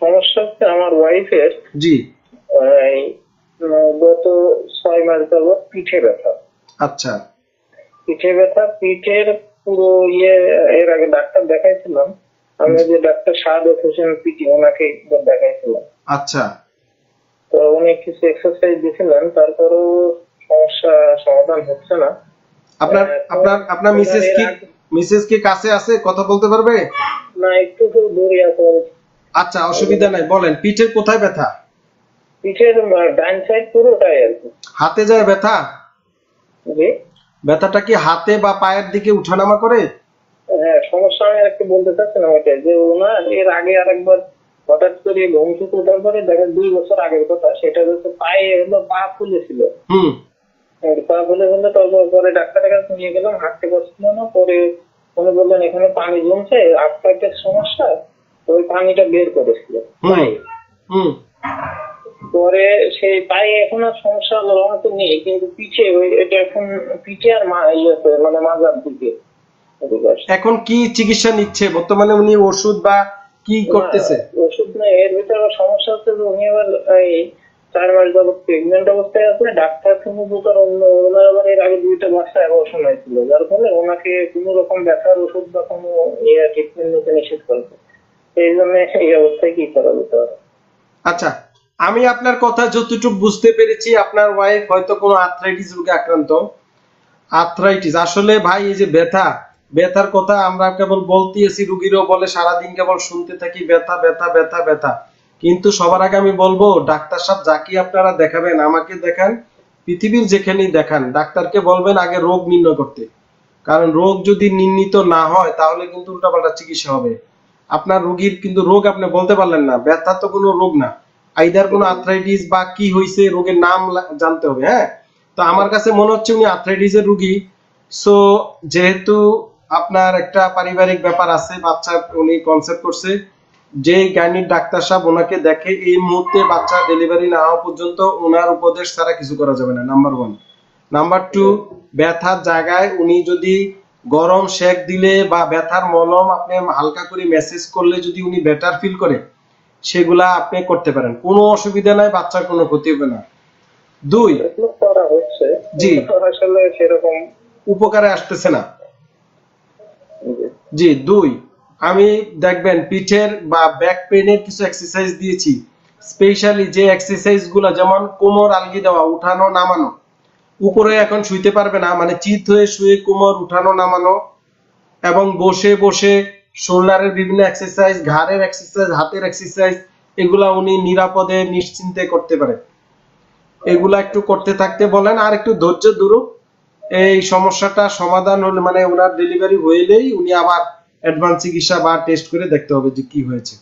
S7: সমস্যা হচ্ছে আমার ওয়াইফের
S1: জি।
S7: গত ছয় মাস যাবত পিঠে ব্যথা।
S1: আচ্ছা।
S7: পিঠে ব্যথা পিঠের পুরো ইয়ে এর আগে ডাক্তার দেখাইছিলাম। আমি যে ডাক্তার শাহাদত হোসেন পিটি ওনাকে একবার দেখাইছিলাম।
S1: আচ্ছা।
S7: তো উনি কিছু এক্সারসাইজ দিয়েছিলেন তারপরেও সমস্যা সমাধান হচ্ছে না।
S1: আপনার
S7: হ্যাঁ,
S1: আপনার আপনার মিসেস কি মিসেস কি কাছে আছে? কথা বলতে পারবে?
S7: না একটু তো দূরে আছে
S1: আচ্ছা অসুবিধা নাই বলেন পিঠের কোথায় ব্যথা?
S7: পিঠের ডান সাইড পুরোটাই আর কি।
S1: হাতে যায় ব্যথা? ব্যথাটা কি হাতে বা পায়ের দিকে উঠানামা করে?
S7: হ্যাঁ সমস্যা আমি একটু বলতে চাচ্ছিলাম ওইটাই যে ওনার এর আগে আরেকবার হঠাৎ করে ঘুম থেকে ওঠার পরে দেখা দুই বছর আগের কথা সেটা হচ্ছে পায়ে হলো পা ফুলেছিল
S1: হুম।
S7: পা ফুলে ফুলে তারপর পরে ডাক্তারের কাছে নিয়ে গেলাম হাঁটতে পারছিল না পরে উনি বললেন এখানে পানি জমছে আটকাইটের সমস্যা। ওই পানিটা বের করেছিল।
S1: হুম।
S7: পরে সেই পায়ে এখন আর সমস্যা রহমতে নেই কিন্তু ওই এটা এখন পিঠে আর মা ইয়েতে মানে মাজার দিকে।
S1: এখন কি চিকিৎসা নিচ্ছে? বর্তমানে উনি ওষুধ বা কি করতেছে?
S7: ওষুধ নেই এর ভিতরে সমস্যা হচ্ছে যে উনি আবার এই চার মাস যাবত প্রেগনেন্ট অবস্থায় আছে ডাক্তার কোনো প্রকার অন্য ওনার আবার এর আগে দুইটা বাচ্চা অবসর হয়েছিল যার ফলে ওনাকে কোনো রকম ব্যথার ওষুধ বা কোনো ইয়ে ট্রিটমেন্ট নিতে নিষেধ করেছে এই জন্য এই অবস্থায় কি করা যেতে পারে?
S1: আচ্ছা আমি আপনার কথা যতটুকু বুঝতে পেরেছি, আপনার ওয়াইফ হয়তো কোনো আর্থ্রাইটিস রোগে আক্রান্ত। আর্থ্রাইটিস আসলে ভাই, এই যে ব্যথা, ব্যথার কথা আমরা কেবল বলতেছি, রুগীরও বলে, সারাদিন কেবল শুনতে থাকি, ব্যথা ব্যথা ব্যথা ব্যথা। কিন্তু সবার আগে আমি বলব, ডাক্তার সাহেব যাকে আপনারা দেখাবেন, আমাকে দেখান, পৃথিবীর যেখানেই দেখান, ডাক্তারকে বলবেন আগে রোগ নির্ণয় করতে। কারণ রোগ যদি নির্ণীত না হয়, তাহলে কিন্তু উল্টাপাল্টা চিকিৎসা হবে। আপনার রোগীর কিন্তু রোগ আপনি বলতে পারলেন না, ব্যথা তো কোনো রোগ না। আইদার কোনো আর্থ্রাইটিস বা কি হয়েছে রোগের নাম জানতে হবে হ্যাঁ? তো আমার কাছে মনে হচ্ছে উনি আর্থ্রাইটিস এর রুগী। সো যেহেতু আপনার একটা পারিবারিক ব্যাপার আছে, বাচ্চা উনি কনসেপ্ট করছে, যে গাইনিক ডাক্তার সাহেব ওনাকে দেখে এই মুহূর্তে বাচ্চা ডেলিভারি না হওয়া পর্যন্ত ওনার উপদেশ ছাড়া কিছু করা যাবে না নাম্বার ওয়ান নাম্বার টু ব্যথার জায়গায় উনি যদি গরম শেক দিলে বা ব্যথার মলম আপনি হালকা করে মেসেজ করলে যদি উনি বেটার ফিল করে সেগুলা আপনি করতে পারেন। কোনো অসুবিধা নাই বাচ্চার কোনো ক্ষতি হবে না। দুই জি।
S7: আসলে সেরকম
S1: উপকারে আসতেছে না।
S7: জি।
S1: জি দুই আমি দেখবেন পিঠের বা ব্যাক পেনের কিছু এক্সারসাইজ দিয়েছি। স্পেশালি যে এক্সারসাইজগুলা যেমন কোমর আলগি দেওয়া উঠানো নামানো। উপরে এখন শুইতে পারবে না মানে চিত হয়ে শুয়ে কোমর উঠানো নামানো। এবং বসে বসে শোল্ডারের বিভিন্ন এক্সারসাইজ ঘাড়ের এক্সারসাইজ হাতের এক্সারসাইজ এগুলা উনি নিরাপদে, নিশ্চিন্তে করতে পারে এগুলা একটু করতে থাকতে বলেন, আর একটু ধৈর্য ধরুক এই সমস্যাটা সমাধান হলে মানে ওনার ডেলিভারি হইলেই উনি আবার অ্যাডভান্স চিকিৎসা বা টেস্ট করে দেখতে হবে যে কি হয়েছে।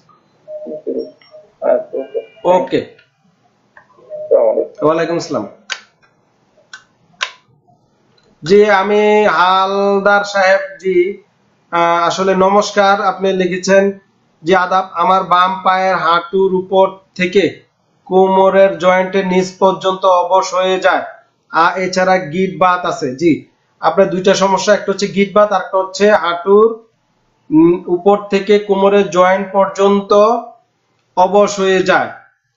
S1: ওকে ওয়ালাইকুম আসসালাম। জি, আমি হালদার সাহেব, জি। আসলে নমস্কার, আপনি লিখেছেন যে আদাব, আমার বাম পায়ের হাঁটুর উপর থেকে কোমরের জয়েন্টের নিচ পর্যন্ত অবশ হয়ে যায়। আর এছাড়া গিট বাত আছে। জি, আপনার দুইটা সমস্যা, একটা হচ্ছে গিট বাত আর একটা হচ্ছে হাঁটুর উপর থেকে কোমরের জয়েন্ট পর্যন্ত অবশ হয়ে যায়।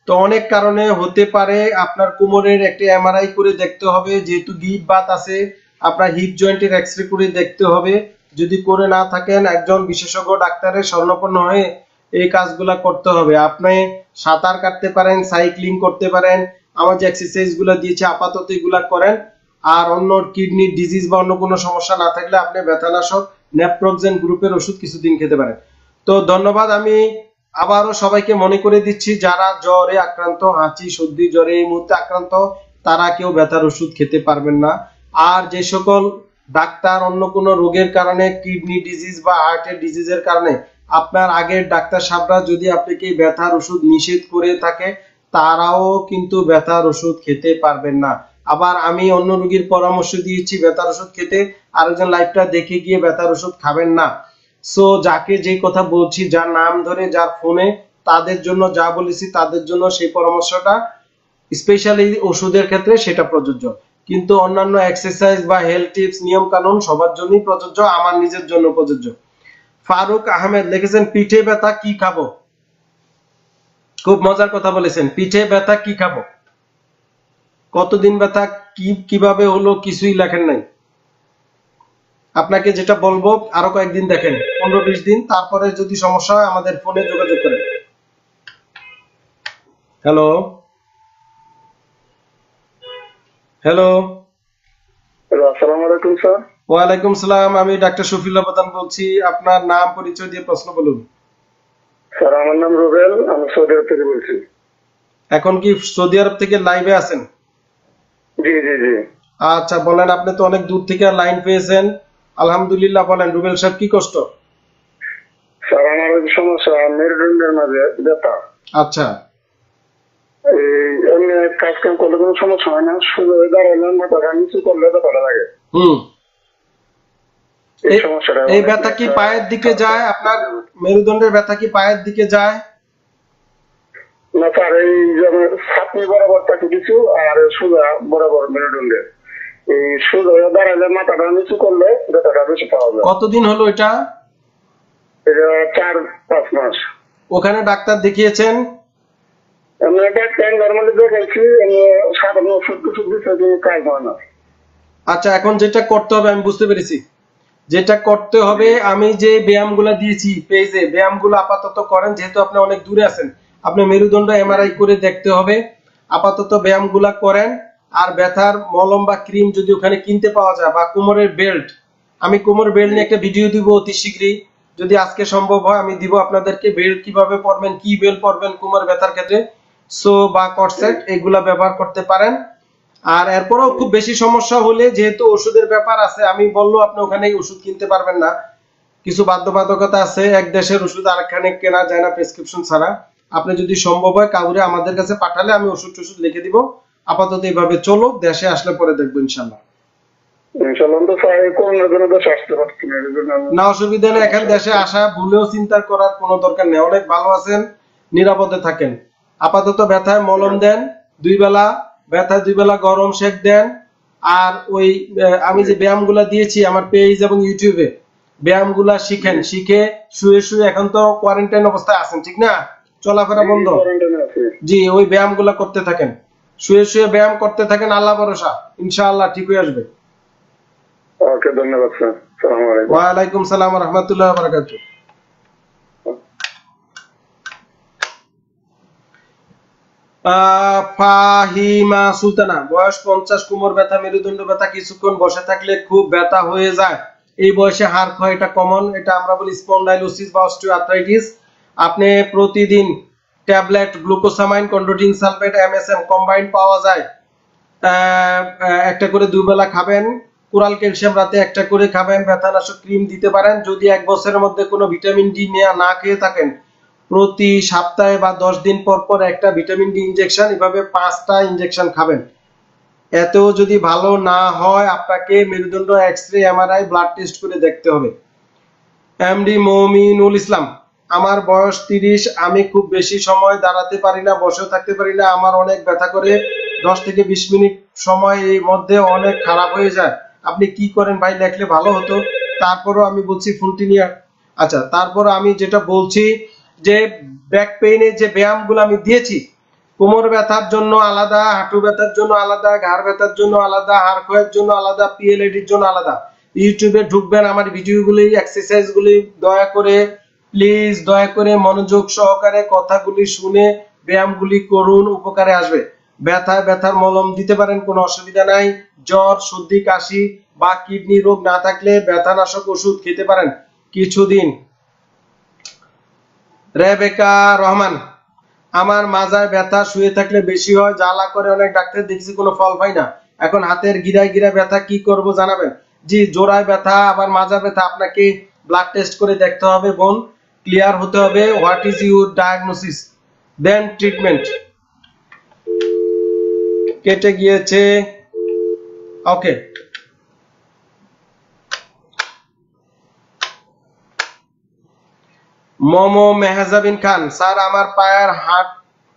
S1: তো অনেক কারণে হতে পারে আপনার কোমরের একটা এমআরআই করে দেখতে হবে, যেহেতু গিট বাত আছে, আপনার হিপ জয়েন্টের এক্সরে করে দেখতে হবে। যদি করে না থাকেন, একজন বিশেষজ্ঞ ডাক্তারের স্বর্ণপন্ন হয়ে এই কাজগুলা করতে হবে। আপনি সাঁতার কাটতে পারেন, সাইক্লিং করতে পারেন, আমার যে এক্সারসাইজগুলা দিয়েছে, আপাতত এগুলা করেন। আর অন্য কিডনি ডিজিজ বা অন্য কোনো সমস্যা না থাকলে আপনি ব্যথানাশক নেপ্রোক্সেন গ্রুপের ওষুধ কিছুদিন খেতে পারেন। তো ধন্যবাদ, আমি আবারও সবাইকে মনে করে দিচ্ছি, যারা জ্বরে আক্রান্ত, হাঁচি, সর্দি, জ্বরে এই মুহূর্তে আক্রান্ত, তারা কেউ ব্যথার ওষুধ খেতে পারবেন না। আর যে সকল ডাক্তার অন্য কোনো রোগের কারণে কিডনি ডিজিজ বা হার্টের ডিজিজের কারণে, আপনার আগের ডাক্তার সাহেবরা যদি আপনাকে ব্যথার ওষুধ নিষেধ করে থাকে, তারাও কিন্তু ব্যথার ওষুধ খেতে পারবেন না। আবার আমি অন্য রোগীর পরামর্শ দিয়েছি, ব্যথার ওষুধ খেতে, আরেকজন লাইভটা দেখে গিয়ে ব্যথার ওষুধ খাবেন না। সো যাকে যে কথা বলছি, যার নাম ধরে, যার ফোনে, তাদের জন্য যা বলেছি, তাদের জন্য সেই পরামর্শটা স্পেশালি ওষুধের ক্ষেত্রে সেটা প্রযোজ্য। কিন্তু অন্যান্য এক্সারসাইজ বা হেলথ টিপস নিয়ম কানুন সবার জন্যই প্রযোজ্য, আমার নিজের জন্য প্রযোজ্য। ফারুক আহমেদ লিখেছেন, পিঠে ব্যথা কি খাব? খুব মজার কথা বলেছেন, পিঠে ব্যথা কি খাব? কতদিন ব্যথা, কি, কীভাবে হলো কিছুই লেখেন নাই। আপনাকে যেটা বলব, আরও কয়েকদিন দেখেন, পনেরো বিশ দিন, তারপরে যদি সমস্যা হয় আমাদের ফোনে যোগাযোগ করেন। হ্যালো? হ্যালো
S4: আসসালামু আলাইকুম স্যার
S1: ওয়ালাইকুম সালাম আমি ডাক্তার শফিউল্লাহ প্রধান বলছি। আপনার নাম পরিচয় দিয়ে প্রশ্ন বলুন।
S4: স্যার আমার নাম রুবেল আমি সৌদি আরব থেকে বলছি।
S1: এখন কি সৌদি আরব থেকে লাইভে আছেন?
S4: জি জি জি।
S1: আচ্ছা বলেন আপনি তো অনেক দূর থেকে লাইন পেয়েছেন। আলহামদুলিল্লাহ বলেন রুবেল সাহেব কি কষ্ট?
S4: স্যার আমার সমস্যা মেরুদণ্ডের মাঝে ব্যথা।
S1: আচ্ছা।
S4: এই কাজ কাম করলে কোনো সমস্যা হয় না শুধু দাঁড়ালে মাথাটা নিচু করলে ব্যথাটা লাগে।
S1: হুম।
S4: এই
S1: ব্যথা কি পায়ের দিকে যায়? আপনার মেরুদণ্ডের ব্যথা কি পায়ের দিকে যায়?
S4: না স্যার এই বরাবর থাকে কিছু আর সুজা বরাবর মেরুদণ্ডে। এই সুজা দাঁড়ালে মাথাটা নিচু করলে ব্যথাটা বেশি পাওয়া যায়?
S1: কতদিন হলো এটা?
S4: এটা চার পাঁচ মাস।
S1: ওখানে ডাক্তার দেখিয়েছেন? আচ্ছা এখন যেটা করতে হবে, আমি বুঝতে পেরেছি। যেটা করতে হবে, আমি যে ব্যায়ামগুলো দিয়েছি পেজে ব্যায়ামগুলো আপাতত করেন, যেহেতু আপনি অনেক দূরে আছেন, আপনি মেরুদণ্ড এমআরআই করে দেখতে হবে। আপাতত ব্যায়ামগুলা করেন, আর ব্যথার মলম বা ক্রিম যদি ওখানে কিনতে পাওয়া যায়, বা কোমরের বেল্ট, আমি কোমর বেল্ট নিয়ে একটা ভিডিও দিব অতি শীঘ্রই। যদি আজকে সম্ভব হয়, আমি দিব আপনাদেরকে বেল্ট কীভাবে পরবেন, কি বেল্ট পরবেন কোমর ব্যথার ক্ষেত্রে। সো বা কটসেট এগুলা ব্যবহার করতে পারেন। আর এরপরেও খুব বেশি সমস্যা হলে যেহেতু ওষুধের ব্যাপার আছে আমি বলল আপনি ওখানে ওষুধ কিনতে পারবেন না। কিছু বাধ্যবাধকতা আছে এক দেশের ওষুধ আরেকখানে কেনা যায় না প্রেসক্রিপশন ছাড়া। আপনি যদি সম্ভব হয় কাউরে আমাদের কাছে পাঠালে আমি ওষুধ টষুধ লিখে দিব। আপাতত এইভাবে চলো দেশে আসলে পরে দেখব ইনশাল্লাহ
S4: না
S1: অসুবিধা নেই এখন দেশে আসা ভুলেও চিন্তা করার কোনো দরকার নেই। অনেক ভালো আছেন নিরাপদে থাকেন। আপাতত ব্যথায় মলম দেন দুই বেলা ব্যথায় দুই বেলা গরম শেক দেন। আর ওই আমি যে ব্যায়ামগুলা দিয়েছি আমার পেজ এবং ইউটিউবে ব্যায়ামগুলা শিখেন। শিখে শুয়ে শুয়ে এখন তো কোয়ারেন্টাইন অবস্থায় আছেন ঠিক না? চলাফেরা বন্ধ? জি ওই ব্যায়ামগুলা করতে থাকেন। শুয়ে শুয়ে ব্যায়াম করতে থাকেন আল্লাহ ভরসা। ইনশাআল্লাহ ঠিক হয়ে আসবে।
S4: ওকে ধন্যবাদ স্যার। সালাম আলাইকুম।
S1: ওয়ালাইকুম সালাম রহমতুল্লাহ বারাকাতুহ। ফাহিমা সুলতানা। বয়স পঞ্চাশ, কোমর ব্যথা, মেরুদণ্ড ব্যথা, কিছুক্ষণ বসে থাকলে খুব ব্যথা হয়ে যায়। এই বয়সে হাড় ক্ষয় এটা কমন এটা আমরা বলি স্পন্ডাইলোসিস বা অস্টিওআর্থ্রাইটিস আপনি প্রতিদিন tablet, glucosamine chondroitin sulphate, MSM combined পাওয়া যায়। একটা করে দুই বেলা খাবেন, কোরাল ক্যালসিয়াম রাতে একটা করে খাবেন, ব্যথানাশক ক্রিম দিতে পারেন। যদি এক বছরের মধ্যে কোনো ভিটামিন ডি নেওয়া না খেয়ে থাকেন প্রতি সপ্তাহে বা দশ দিন পর পর একটা ভিটামিন ডি ইনজেকশন এভাবে পাঁচটা ইনজেকশন খাবেন। এতেও যদি ভালো না হয়, আপনাকে মেরুদণ্ড X ray MRI blood test করে দেখতে হবে। এমডি মমিনুল ইসলাম, আমার বয়স তিরিশ, আমি খুব বেশি সময় দাঁড়াতে পারি না, বসেও থাকতে পারি না, আমার অনেক ব্যথা করে, দশ থেকে বিশ মিনিট সময় এই মধ্যে অনেক খারাপ হয়ে যায়। আপনি কি করেন ভাই, লেখলে ভালো হতো? তারপরও আমি বলছি ফোনটি নিয়ে আচ্ছা তারপর আমি যেটা বলছি যে ব্যাক পেইনের যে ব্যায়ামগুলো আমি দিয়েছি, কোমর ব্যথার জন্য আলাদা, হাঁটু ব্যথার জন্য আলাদা, ঘাড় ব্যথার জন্য আলাদা, হাড় ক্ষয়ের জন্য আলাদা পিএলএডির জন্য আলাদা। ইউটিউবে ঢুকবেন, আমার ভিডিওগুলি এক্সারসাইজ গুলি দয়া করে প্লিজ দয়া করে মনোযোগ সহকারে কথাগুলি শুনে ব্যায়ামগুলি করুন, উপকারে আসবে। ব্যথায় ব্যথার মলম দিতে পারেন, কোনো অসুবিধা নাই। জ্বর, সর্দি, কাশি বা কিডনি রোগ না থাকলে ব্যথানাশক ওষুধ খেতে পারেন। কিছুদিন রেবেকা রহমান, আমার মাজায় ব্যথা, শুয়ে থাকলে বেশি হয়, জ্বালা করে অনেক ডাক্তার দেখেছি, কোনো ফল পাই না। এখন হাতের গিরায় গিরায় ব্যথা, কি করব জানাবেন? জি, জোড়ায় ব্যথা, আবার মাজা ব্যথা, আপনাকে ব্লাড টেস্ট করে দেখতে হবে, বোন। ক্লিয়ার হতে হবে what is your diagnosis then treatment কেটে গিয়েছে। ওকে মোমো মেহজাবিন খান, স্যার, আমার পায়ের হাট,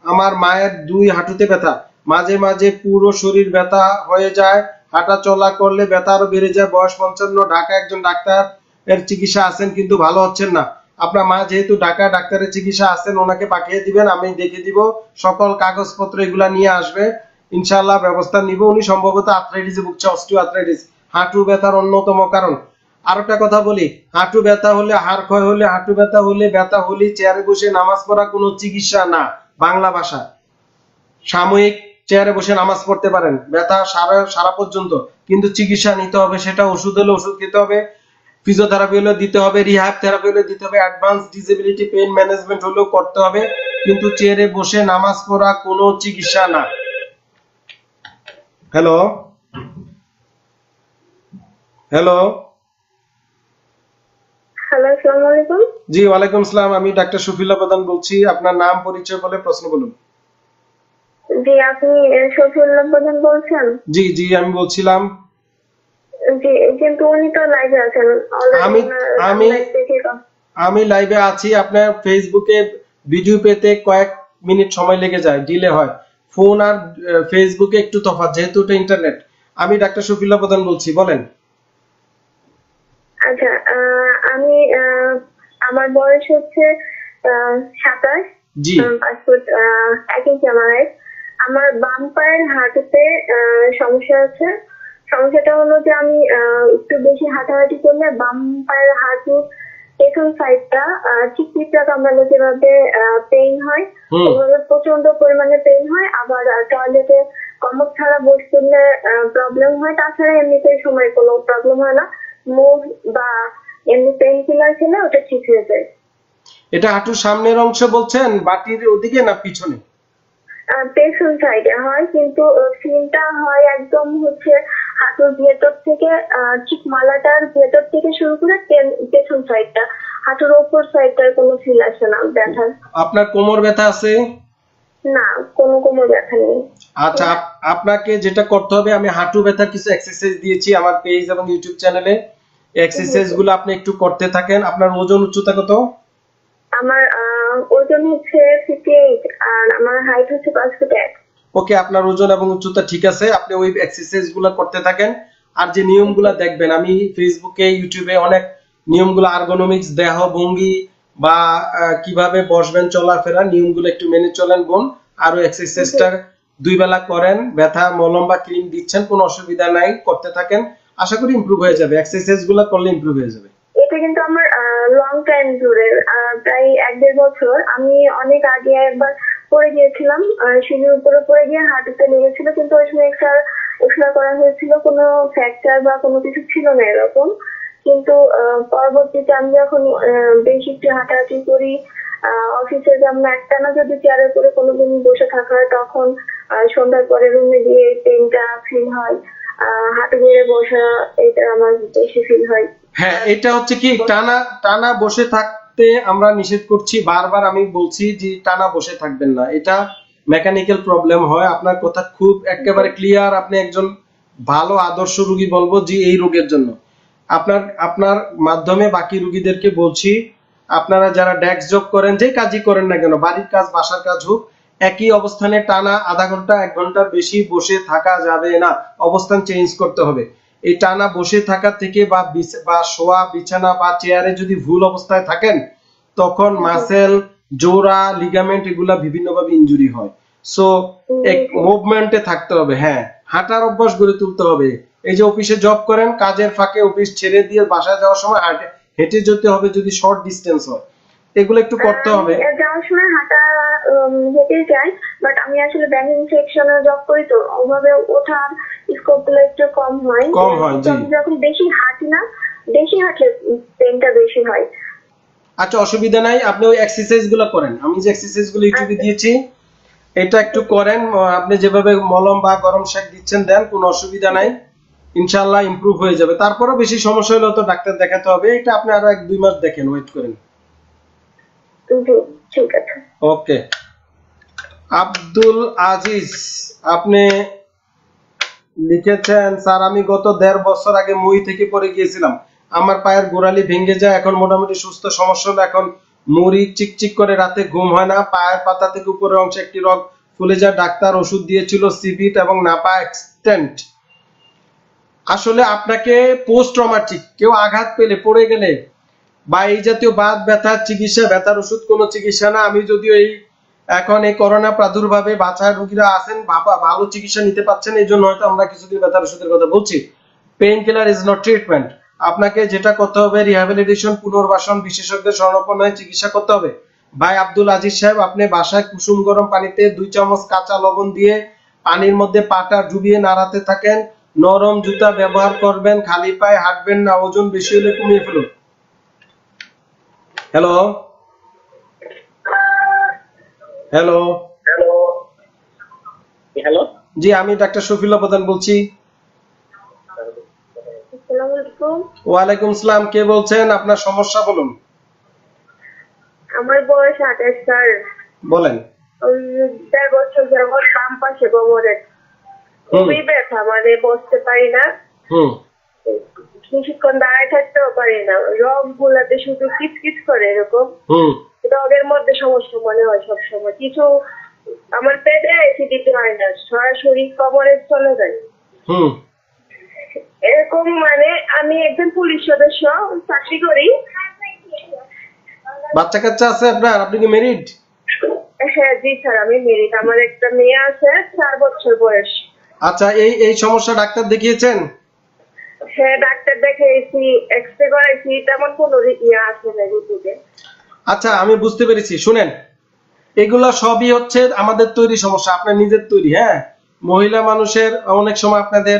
S1: আমার মায়ের দুই হাঁটুতে ব্যথা। মাঝে মাঝে পুরো শরীর ব্যথা হয়ে যায় হাঁটা চলা করলে ব্যথা আরও বেড়ে যায়। বয়স পঞ্চান্ন ঢাকা একজন ডাক্তার এর চিকিৎসা আছেন, কিন্তু ভালো হচ্ছেন না। আপনার মা যেহেতু ঢাকা ডাক্তারের চিকিৎসা আছেন, ওনাকে পাঠিয়ে দিবেন, আমি দেখে দিব। সকল কাগজপত্র এগুলা নিয়ে আসবে। ইনশাআল্লাহ ব্যবস্থা নিব। উনি সম্ভবত আর্থ্রাইটিসে ভুগছে অস্টিও আর্থ্রাইটিস হাঁটু ব্যথার অন্যতম কারণ। আর একটা কথা বলি, হাঁটু ব্যথা হলে হাড় ক্ষয় হলে, হাঁটু ব্যথা হলে ব্যথা হলে চেয়ারে বসে নামাজ পড়া কোনো চিকিৎসা না, বাংলা ভাষা। সাময়িক চেয়ারে বসে নামাজ পড়তে পারেন, ব্যথা সারা সারা পর্যন্ত, কিন্তু চিকিৎসা নিতে হবে, সেটা ওষুধ হলে ওষুধ খেতে হবে ফিজিওথেরাপি হলে দিতে হবে রিহ্যাব থেরাপি হলে দিতে হবে অ্যাডভান্স ডিসেবিলিটি পেইন ম্যানেজমেন্ট হলেও করতে হবে, কিন্তু চেয়ারে বসে নামাজ পড়া কোনো চিকিৎসা না। হ্যালো হ্যালো
S2: হ্যালো আসসালামু আলাইকুম
S1: জি ওয়ালাইকুম আসসালাম। আমি ডাক্তার প্রধান বলছি। আপনার নাম পরিচয় বলে প্রশ্ন বলুন
S2: জি আপনি শফিউল্লাহ প্রধান বলছেন?
S1: জি জি আমি বলছিলাম।
S2: জি কিন্তু উনি তো লাইভে আছেন।
S1: আমি- লাইভে আছি। আপনার ফেসবুকে ভিডিও পেতে কয়েক মিনিট সময় লেগে যায় ডিলে হয়। ফোন আর ফেসবুকে একটু তফাৎ যেহেতু এটা ইন্টারনেট আমি ডাক্তার শফিউল্লাহ প্রধান বলছি বলেন।
S2: আচ্ছা আমি আমার বয়স হচ্ছে সাতাশ।
S1: জি।
S2: এক ইঞ্চি আমার আমার বাম পায়ের হাঁটুতে সমস্যা আছে সমস্যাটা হলো যে আমি একটু বেশি হাঁটাহাঁটি করলে বাম পায়ের হাঁটু পেছন সাইডটা ঠিক চিকচিকটা কামড়ালে যেভাবে পেইন হয় ওভাবে প্রচণ্ড পরিমাণে পেইন হয়। আবার টয়লেটে কমক ছাড়া বসলে প্রবলেম হয়। তাছাড়া এমনিতে সময় কোনো প্রবলেম হয় না। মুভ বা এমনি পেইন কিলার খেলে ওটা ঠিক হয়ে যায়।
S1: এটা হাঁটুর সামনের অংশ বলছেন বাটির ওদিকে না পিছনে?
S2: পেছন সাইডে হয় কিন্তু ফিলটা হয় একদম হচ্ছে হাঁটুর ভেতর থেকে ঠিক মালাটার ভেতর থেকে শুরু করে পেছন সাইডটা হাঁটুর ওপর সাইডটার কোনো ফিল আসে না ব্যথার
S1: আপনার কোমর ব্যথা আছে?
S2: না কোনো কোমর ব্যথা নেই।
S1: আচ্ছা আপ- আপনাকে যেটা করতে হবে আমি হাঁটু ব্যথার কিছু এক্সারসাইজ দিয়েছি আমার পেজ এবং ইউটিউব চ্যানেলে এক্সারসাইজগুলো আপনি একটু করতে থাকেন। আপনার ওজন উচ্চতা কত?
S2: আমার ওজন হচ্ছে ফিফটি এইট আর আমার হাইট হচ্ছে পাঁচ ফুট এক।
S1: ওকে আপনার ওজন এবং উচ্চতা ঠিক আছে। আপনি ওই এক্সারসাইজগুলো করতে থাকেন। আর যে নিয়মগুলো দেখবেন আমি ফেসবুকে ইউটিউবে অনেক নিয়মগুলো আর্গোনমিক্স দেহ ভঙ্গি বা কীভাবে বসবেন চলাফেরা নিয়মগুলো একটু মেনে চলেন বোন। আরও এক্সারসাইজটা দুই বেলা করেন। ব্যথা মলম বা ক্রিম দিচ্ছেন কোনো অসুবিধা নাই। করতে থাকেন। আশা করি ইমপ্রুভ হয়ে যাবে এক্সারসাইজগুলো করলে ইমপ্রুভ হয়ে যাবে।
S2: এটা কিন্তু আমার লং টাইম জুড়ে প্রায় এক দেড় বছর। আমি অনেক আগে একবার পড়ে গিয়েছিলাম সিঁড়ির উপরে পড়ে গিয়ে হাঁটুতে লেগেছিল, কিন্তু ওই সময় এক্সট্রা এক্সট্রা করা হয়েছিল, কোনো ফ্র্যাকচার বা কোনো কিছু ছিল না এরকম। কিন্তু পরবর্তীতে আমি যখন বেশি একটু হাঁটাহাঁটি করি অফিসে যেমন একটানা যদি চেয়ারের উপরে কোনোদিন বসে থাকা হয়, তখন সন্ধ্যার পরে রুমে গিয়ে পেনটা ফিল হয়। হাঁটু গেড়ে বসা, এটা আমার বেশি ফিল হয়।
S1: হ্যাঁ এটা হচ্ছে কি, টানা টানা বসে থাকতে আমরা নিষেধ করছি, বারবার আমি বলছি যে টানা বসে থাকবেন না। এটা মেকানিক্যাল প্রবলেম হয়, আপনার কথা খুব একেবারে ক্লিয়ার আপনি একজন ভালো আদর্শ রোগী বলব যে এই রোগের জন্য। আপনার আপনার মাধ্যমে বাকি রোগীদেরকে বলছি, আপনারা যারা ডেস্ক জব করেন, যে কাজই করেন না কেন, বাড়ির কাজ, বাসার কাজ হোক একই অবস্থানে টানা আধা ঘণ্টা এক ঘণ্টার বেশি বসে থাকা যাবে না। অবস্থান চেঞ্জ করতে হবে। এই টানা বসে থাকা থেকে বা বা শোয়া বিছানা বা চেয়ারে যদি ভুল অবস্থায় থাকেন তখন মাসেল জোড়া লিগামেন্ট এগুলা বিভিন্নভাবে ইনজুরি হয়। সো এক মুভমেন্টে থাকতে হবে হ্যাঁ। হাঁটার অভ্যাস গড়ে তুলতে হবে। এই যে অফিসে জব করেন কাজের ফাঁকে অফিস ছেড়ে দিয়ে বাসায় যাওয়ার সময় হেঁটে যেতে হবে যদি শর্ট ডিস্টেন্স হয়। এগুলো একটু করতে হবে।
S2: যাওয়ার সময় হাঁটা হেঁটে যাই বাট আমি আসলে ব্যাংকিং সেকশনে জব করি তো ওভাবে ওঠার একটু কম হয়।
S1: কম হয়, জি।
S2: যখন বেশি হাঁটি না বেশি হাঁটলে পেনটা বেশি হয়।
S1: আচ্ছা অসুবিধা নাই আপনি ওই এক্সারসাইজগুলো করেন। আমি যে এক্সারসাইজগুলো ইউটিউবে
S2: আচ্ছা।
S1: দিয়েছি এটা একটু করেন আপনি যেভাবে মলম বা গরম শেক দিচ্ছেন দেন কোনো অসুবিধা নাই। ইনশাআল্লাহ ইমপ্রুভ হয়ে যাবে। তারপরেও বেশি সমস্যা হলে তো ডাক্তার দেখাতে হবে। এটা আপনি আরও এক দুই মাস দেখেন ওয়েট করেন। ওকে। আব্দুল আজিজ, আপনি লিখেছেন, স্যার, আমি গত দেড় বছর আগে মুই থেকে পড়ে গিয়েছিলাম। আমার পায়ের গোড়ালি ভেঙে যায়, এখন মোটামুটি সুস্থ, সমস্যা এখন মুড়ি চিকচিক করে রাতে ঘুম হয় না। পায়ের পাতা থেকে উপরের অংশে একটি রগ ফুলে যায়, ডাক্তার ওষুধ দিয়েছিল সিবিট এবং নাপা এক্সটেন্ট। আসলে আপনাকে পোস্ট ট্রমাটিক কেউ আঘাত পেলে, পড়ে গেলে বা এই জাতীয় বাত ব্যথার চিকিৎসা, ব্যথার ওষুধ কোনো চিকিৎসা না। আমি যদিও এই, এখন এই করোনা প্রাদুর্ভাবে বাছায় রোগীরা আছেন ভালো চিকিৎসা নিতে পারছেন, এই জন্য হয়তো আমরা কিছুদিন ব্যথার ওষুধের কথা বলছি। Pain killer is not treatment আপনাকে যেটা করতে হবে রিহ্যাবিলিটেশন পুনর্বাসন, বিশেষজ্ঞের শরণাপন্ন চিকিৎসা করতে হবে। ভাই আব্দুল আজিজ সাহেব, আপনি বাসায় কুসুম গরম পানিতে দুই চামচ কাঁচা লবণ দিয়ে পানির মধ্যে পাটা ডুবিয়ে নাড়াতে থাকেন। নরম জুতা ব্যবহার করবেন, খালি পায়ে হাঁটবেন না, ওজন বেশি হলে কমিয়ে ফেলুন। হ্যালো হ্যালো
S5: হ্যালো
S1: জি আমি ডাক্তার শফিউল্লাহ প্রধান বলছি। ওয়ালাইকুম সালাম কে বলছেন? আপনার সমস্যা বলুন।
S2: আমার বয়স আঠাশ স্যার।
S1: বলেন।
S2: ওই দেড় বছর যাবৎ বাম পাশে কোমরে।
S1: হুম।
S2: খুবই ব্যথা মানে বসতে পারি না। কিছুক্ষণ দাঁড়ায় থাকতেও পারি না। রগ গুলাতে শুধু কিচকিচ করে এরকম। রগের মধ্যে সমস্যা মনে হয় সবসময়। কিছু আমার পেটে অ্যাসিডিটি হয় না সরাসরি কবরে চলে যায়। এরকম মানে আমি একজন পুলিশ সদস্য চাকরি করি।
S1: বাচ্চা কাচ্চা আছে আপনার? আপনি কি মেরিড
S2: হ্যাঁ জি স্যার আমি মেরিট আমার একটা মেয়ে আছে চার বছর বয়স।
S1: আচ্ছা এই এই সমস্যা ডাক্তার দেখিয়েছেন?
S2: হ্যাঁ ডাক্তার দেখাইছি এক্স রে করাইছি, তেমন কোনো ইয়ে আসে না ঋতুতে
S1: আচ্ছা আমি বুঝতে পেরেছি। শুনেন, এগুলা সবই হচ্ছে আমাদের তৈরি সমস্যা, আপনার নিজের তৈরি হ্যাঁ? মহিলা মানুষের অনেক সময় আপনাদের,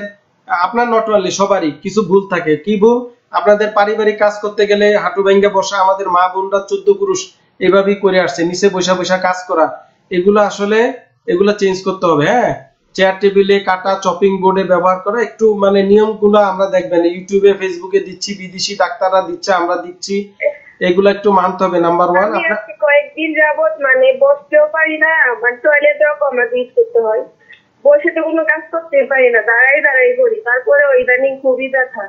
S1: আপনার নট অনলি সবারই, কিছু ভুল থাকে। কি ভুল? আপনাদের পারিবারিক কাজ করতে গেলে হাঁটু ভেঙ্গে বসা, আমাদের মা বোনরা চোদ্দ পুরুষ এভাবেই করে আসছে, নিচে বসা বসা কাজ করা। এগুলো আসলে, এগুলো চেঞ্জ করতে হবে হ্যাঁ? চেয়ার টেবিলে কাটা চপিং বোর্ডে ব্যবহার করা। একটু মানে নিয়মগুলো আমরা দেখবেন ইউটিউবে ফেসবুকে দিচ্ছি বিদেশি ডাক্তাররা দিচ্ছে আমরা দিচ্ছি। এগুলো একটু মানতে হবে নাম্বার ওয়ান আপনার
S2: কয়েকদিন যাবত মানে বসতেও পারি না মানে টয়লেটেও আমাকে ইউজ করতে হয়। বসে তো কোনো কাজ করতে পারি না দাঁড়াই দাঁড়াই করি। তারপরে ওই ইদানিং খুবই ব্যথা।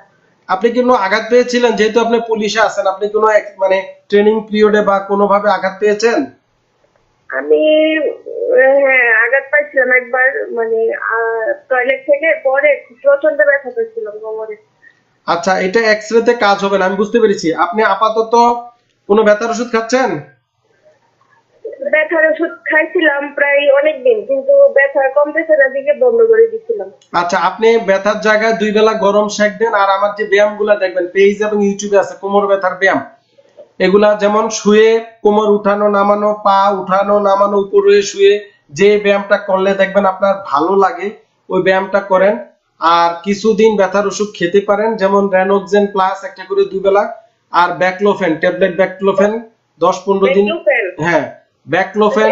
S1: আপনি কোনো আঘাত পেয়েছিলেন? যেহেতু আপনি পুলিশে আছেন আপনি কোনো মানে ট্রেনিং পিরিয়ডে বা কোনোভাবে আঘাত পেয়েছেন?
S2: আমি হ্যাঁ আঘাত পাইছিলাম একবার মানে টয়লেট থেকে পরে প্রচণ্ড ব্যথা পেয়েছিলাম কোমরে।
S1: আচ্ছা এটা এক্সরে তে কাজ হবে না আমি বুঝতে পেরেছি। আপনি আপাতত কোনো ব্যথার ওষুধ খাচ্ছেন?
S2: ব্যথার ওষুধ খাইছিলাম প্রায় অনেকদিন কিন্তু ব্যথা কমতেছে না দিকে বন্ধ করে দিচ্ছিলাম
S1: আচ্ছা আপনি ব্যথার জায়গায় দুই বেলা গরম শেক দেন আর আমার যে ব্যায়ামগুলা দেখবেন পেজ এবং ইউটিউবে আছে কোমর ব্যথার ব্যায়াম। এগুলা যেমন শুয়ে কোমর উঠানো নামানো পা উঠানো নামানো উপরে শুয়ে যে ব্যায়ামটা করলে দেখবেন আপনার ভালো লাগে ওই ব্যায়ামটা করেন। আর কিছুদিন ব্যথার ওষুধ খেতে পারেন যেমন রেনোক্সেন প্লাস একটা করে দুই বেলা আর ব্যাকলোফেন ট্যাবলেট ব্যাকলোফেন দশ পনেরো দিন হ্যাঁ ব্যাকলোফেন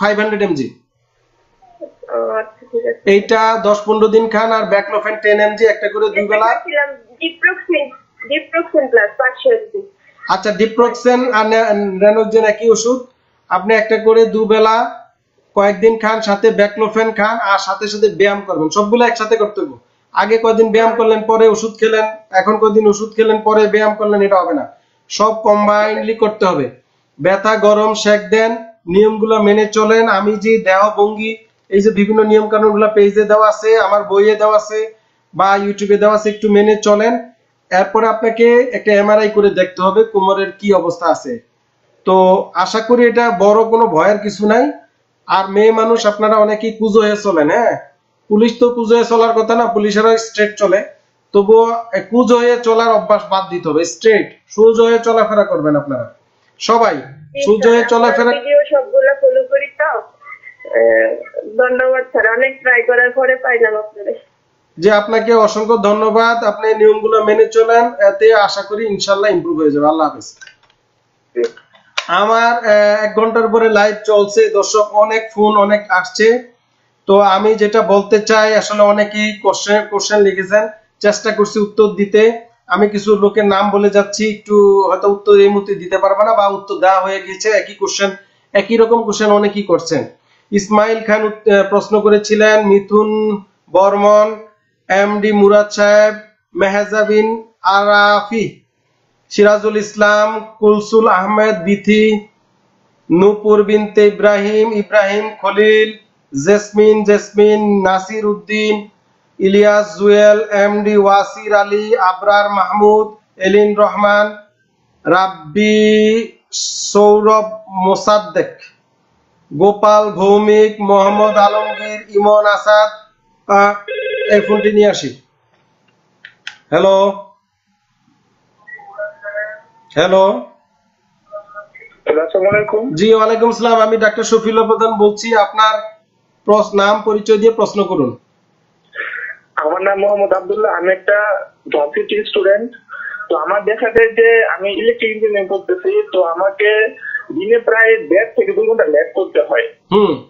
S1: ফাইভ হান্ড্রেড এমজি?
S2: আচ্ছা
S1: এইটা দশ পনেরো দিন খান আর ব্যাকলোফেন টেন এমজি একটা করে দুই বেলা
S2: ডিপ্রোক্সিন প্লাস এমজি
S1: আচ্ছা ডিপ্রোক্সেন আর রেনোক্সেন একই ওষুধ। আপনি একটা করে দুবেলা কয়েকদিন খান, সাথে ব্যাকলোফেন খান, আর সাথে সাথে ব্যায়াম করবেন। সবগুলো একসাথে করতে হবে আগে কয়দিন ব্যায়াম করলেন, পরে ওষুধ খেলেন, এখন কয়দিন ওষুধ খেলেন, পরে ব্যায়াম করলেন, এটা হবে না। সব কম্বাইনলি করতে হবে। ব্যথা গরম শেক দেন, নিয়মগুলো মেনে চলেন। আমি যে দেহ ভঙ্গি, এই যে বিভিন্ন নিয়ম কানুনগুলা পেজে দেওয়া আছে, আমার বইয়ে দেওয়া আছে, বা ইউটিউবে দেওয়া আছে, একটু মেনে চলেন। এরপরে আপনাকে একটা এমআরআই করে দেখতে হবে কোমরের কি অবস্থা আছে। তো আশা করি এটা বড় কোনো ভয়ের কিছু নাই। আর মেয়ে মানুষ আপনারা অনেকেই কুজো হয়ে চলেন হ্যাঁ? পুলিশ তো কুজো হয়ে চলার কথা না পুলিশেরা স্ট্রেট চলে। তবুও কুজো হয়ে চলার অভ্যাস বাদ দিতে হবে স্ট্রেট সোজা হয়ে চলাফেরা করবেন আপনারা। সবাই সোজা হয়ে চলাফেরা
S2: সবগুলা ফলো করি তো ধন্যবাদ স্যার অনেক ট্রাই করার পরে পাইলাম আপনাদের।
S1: যে আপনাকে অসংখ্য ধন্যবাদ। আপনি নিয়মগুলো মেনে চলেন, এতে আশা করি ইনশাল্লাহ ইমপ্রুভ হয়ে যাবে। আল্লাহ হাফেজ। আমার এক ঘণ্টার পরে লাইভ চলছে। দর্শক, অনেক ফোন অনেক আসছে। তো আমি যেটা বলতে চাই, আসলে অনেকেই কোশ্চেন কোশ্চেন লিখেছেন। চেষ্টা করছি উত্তর দিতে। আমি কিছু লোকের নাম বলে যাচ্ছি, একটু হয়তো উত্তর এই মুহূর্তে দিতে পারব না বা উত্তর দেওয়া হয়ে গেছে। একই কোশ্চেন একই রকম কোশ্চেন অনেকেই করছেন। ইসমাইল খান প্রশ্ন করেছিলেন, Mithun Barman M D Murad Saheb Mehjabin Arafi, Sirajul Islam, Kulsul Ahmed Bithi, Nupur Binte Ibrahim Ibrahim Khalil, Jesmin Jesmin Nasir Uddin, Ilias Jewel MD Wasir Ali, Abrar Mahmud, Elin Rahman, Rabbi Sourav Mosaddek, Gopal Bhowmik, Mohammad Alamgir, Emon Asad এই ফোনটি নিয়ে আসি। হ্যালো হ্যালো জি ওয়ালাইকুম সালাম। আমি ডাক্তার শফিউল্লাহ প্রধান বলছি আপনার নাম পরিচয় দিয়ে প্রশ্ন করুন।
S3: আমার নাম মোহাম্মদ আব্দুল্লাহ। আমি একটা স্টুডেন্ট। তো আমার দেখা যায় যে আমি ইলেকট্রিক ইঞ্জিনিয়ারিং করতেছি। তো আমাকে দিনে প্রায় দেড় থেকে দুই ঘণ্টা ল্যাব করতে হয়।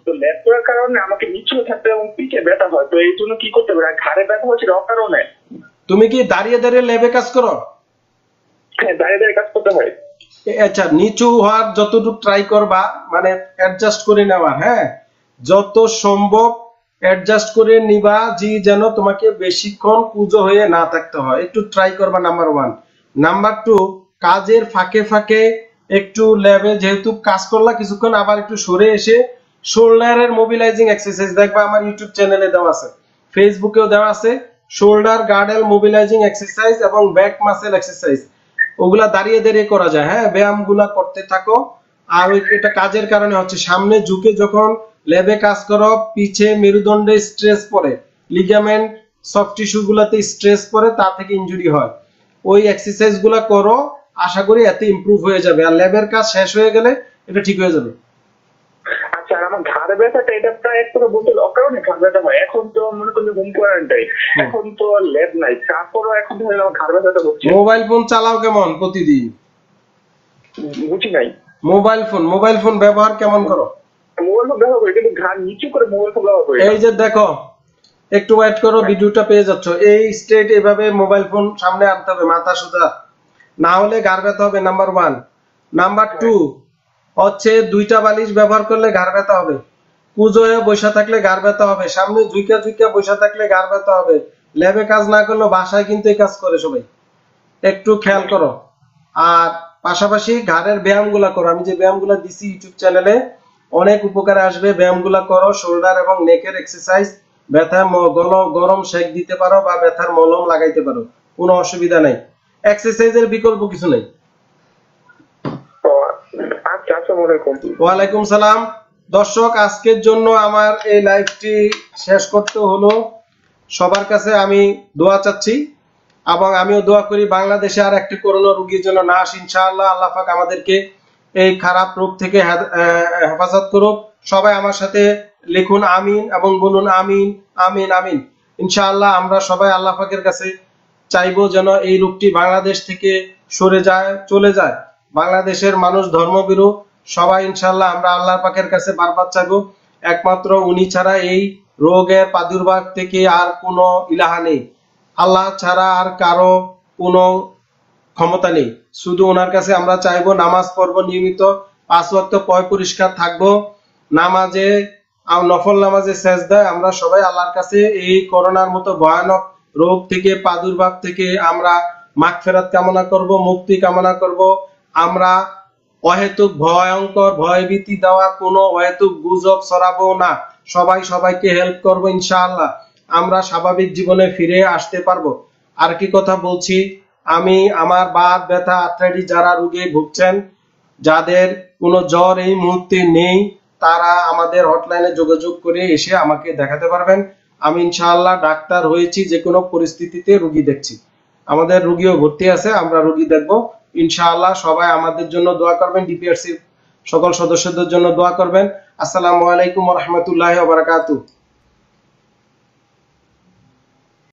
S3: তো ল্যাব করার কারণে আমাকে নিচু থাকতে এবং পিঠে ব্যথা হয়। তো এই জন্য কি করতে পারে ঘাড়ে ব্যথা হচ্ছে এটার কারণে
S1: তুমি কি দাঁড়িয়ে দাঁড়িয়ে ল্যাবে কাজ করো?
S3: হ্যাঁ দাঁড়িয়ে দাঁড়িয়ে কাজ করতে হয়।
S1: আচ্ছা নিচু হওয়ার যতটুকু ট্রাই করবা মানে অ্যাডজাস্ট করে নেওয়া হ্যাঁ? যত সম্ভব অ্যাডজাস্ট করে নিবা যে যেন তোমাকে বেশিক্ষণ পুজো হয়ে না থাকতে হয়। একটু ট্রাই করবা নাম্বার ওয়ান নাম্বার টু কাজের ফাঁকে ফাঁকে একটু ল্যাবে যেহেতু কাজ করলা, কিছুক্ষণ আবার একটু সরে এসে শোল্ডারের মোবিলাইজিং এক্সারসাইজ দেখবা আমার ইউটিউব চ্যানেলে দেওয়া আছে। ফেসবুকেও দেওয়া আছে। শোল্ডার গার্ডেল মোবিলাইজিং এক্সারসাইজ এবং ব্যাক মাসেল এক্সারসাইজ ওগুলা দাঁড়িয়ে দাঁড়িয়ে করা যায়। হ্যাঁ ব্যায়ামগুলা করতে থাকো। আর এটা কাজের কারণে হচ্ছে, সামনে ঝুঁকে যখন ল্যাবে কাজ করো, পিছে মেরুদণ্ডে স্ট্রেস পড়ে। লিগামেন্ট সফট টিস্যু গুলাতে স্ট্রেস পড়ে, তা থেকে ইনজুরি হয়। ওই এক্সারসাইজগুলা করো আশা করি এতে ইমপ্রুভ হয়ে যাবে। আর ল্যাবের কাজ শেষ হয়ে গেলে এটা ঠিক হয়ে যাবে।
S3: আচ্ছা আমার ঘাড়ে ব্যথাটা এটা প্রায় এক কথা বলতে অকারণে ঘাড় ব্যথা হয়। এখন তো মনে করলে হোম। কোয়ারেন্টাইন এখন তো ল্যাব নাই। তারপরও এখন ধরে আমার ঘাড় ব্যথাটা হচ্ছে।
S1: মোবাইল ফোন চালাও কেমন প্রতিদিন?
S3: বুঝি নাই।
S1: মোবাইল ফোন মোবাইল ফোন ব্যবহার কেমন করো?
S3: মোবাইল ফোন ব্যবহার করি কিন্তু ঘাড় নিচু করে মোবাইল ফোন ব্যবহার করি
S1: এই যে দেখো একটু ওয়েট করো ভিডিওটা পেয়ে যাচ্ছ। এই স্ট্রেট এভাবে মোবাইল ফোন সামনে আনতে হবে মাথা সোজা। না হলে ঘাড় ব্যথা হবে নাম্বার ওয়ান নাম্বার টু হচ্ছে দুইটা বালিশ ব্যবহার করলে ঘাড় ব্যথা হবে। কুজো হয়ে বসে থাকলে ঘাড় ব্যথা হবে, সামনে ঝুইকা ঝুইকা বসে থাকলে ঘাড় ব্যথা হবে। ল্যাবে কাজ না করলেও বাসায় কিন্তু এই কাজ করে সবাই। একটু খেয়াল করো। আর পাশাপাশি ঘাড়ের ব্যায়ামগুলা করো। আমি যে ব্যায়ামগুলা দিছি ইউটিউব চ্যানেলে, অনেক উপকারে আসবে। ব্যায়ামগুলা করো, শোল্ডার এবং নেকের এক্সারসাইজ ব্যথা গরম শেক দিতে পারো বা ব্যথার মলম লাগাইতে পারো। কোনো অসুবিধা নাই। এক্সারসাইজের বিকল্প কিছু নেই?
S3: আচ্ছা
S1: ওয়ালাইকুম সালাম। দর্শক আজকের জন্য আমার এই লাইভটি শেষ করতে হলো। সবার কাছে আমি দোয়া চাচ্ছি এবং আমিও দোয়া করি বাংলাদেশে আর একটি করোনা রোগীর জন্য না আসে। ইনশাআল্লাহ আল্লাহ পাক আমাদেরকে এই খারাপ রোগ থেকে আহ, হেফাজত করুক। সবাই আমার সাথে লিখুন আমিন এবং বলুন আমিন আমিন আমিন। ইনশাআল্লাহ আমরা সবাই আল্লাহ পাকের কাছে চাইব যেন এই রোগটি বাংলাদেশ থেকে সরে যায়, চলে যায়। বাংলাদেশের মানুষ ধর্মবিরু সবাই ইনশাআল্লাহ আমরা আল্লাহ পাকের কাছে বারবার চাইব। একমাত্র উনি ছাড়া এই রোগের প্রাদুর্ভাব থেকে আর কোনো ইলাহা নেই। আল্লাহ ছাড়া আর কারও কোনো ক্ষমতা নেই। শুধু ওনার কাছে আমরা চাইব নামাজ পড়ব নিয়মিত, পাঁচ ওয়াক্ত পয় পরিষ্কার থাকব। নামাজে নফল নামাজে শেষ দেয় আমরা সবাই আল্লাহর কাছে এই করোনার মতো ভয়ানক রোগ থেকে, প্রাদুর্ভাব থেকে আমরা মাগফেরাত কামনা করব, মুক্তি কামনা করব। আমরা অহেতুক, ভয়ঙ্কর, ভয়ভীতি দেওয়া কোনো অহেতুক গুজব ছড়াবো না। সবাই সবাইকে হেল্প করব ইনশাআল্লাহ। আমরা স্বাভাবিক জীবনে ফিরে আসতে পারব। আর কি কথা বলছি, আমি, আমার বাত ব্যথা আর্থ্রাইটিস যারা রোগে ভুগছেন, যাদের কোনো জ্বর এই মুহূর্তে নেই, তারা আমাদের হটলাইনে যোগাযোগ করে এসে আমাকে দেখাতে পারবেন। আমি ইনশাআল্লাহ ডাক্তার হয়েছি যে কোনো পরিস্থিতিতে রুগী দেখছি। আমাদের রুগীও ভর্তি আছে, আমরা রুগী দেখব। ইনশাআল্লাহ সবাই আমাদের জন্য দোয়া করবেন ডিপিআরসি সকল সদস্যদের জন্য দোয়া করবেন। আসসালামু আলাইকুম রহমতুল্লাহ বারাকাতু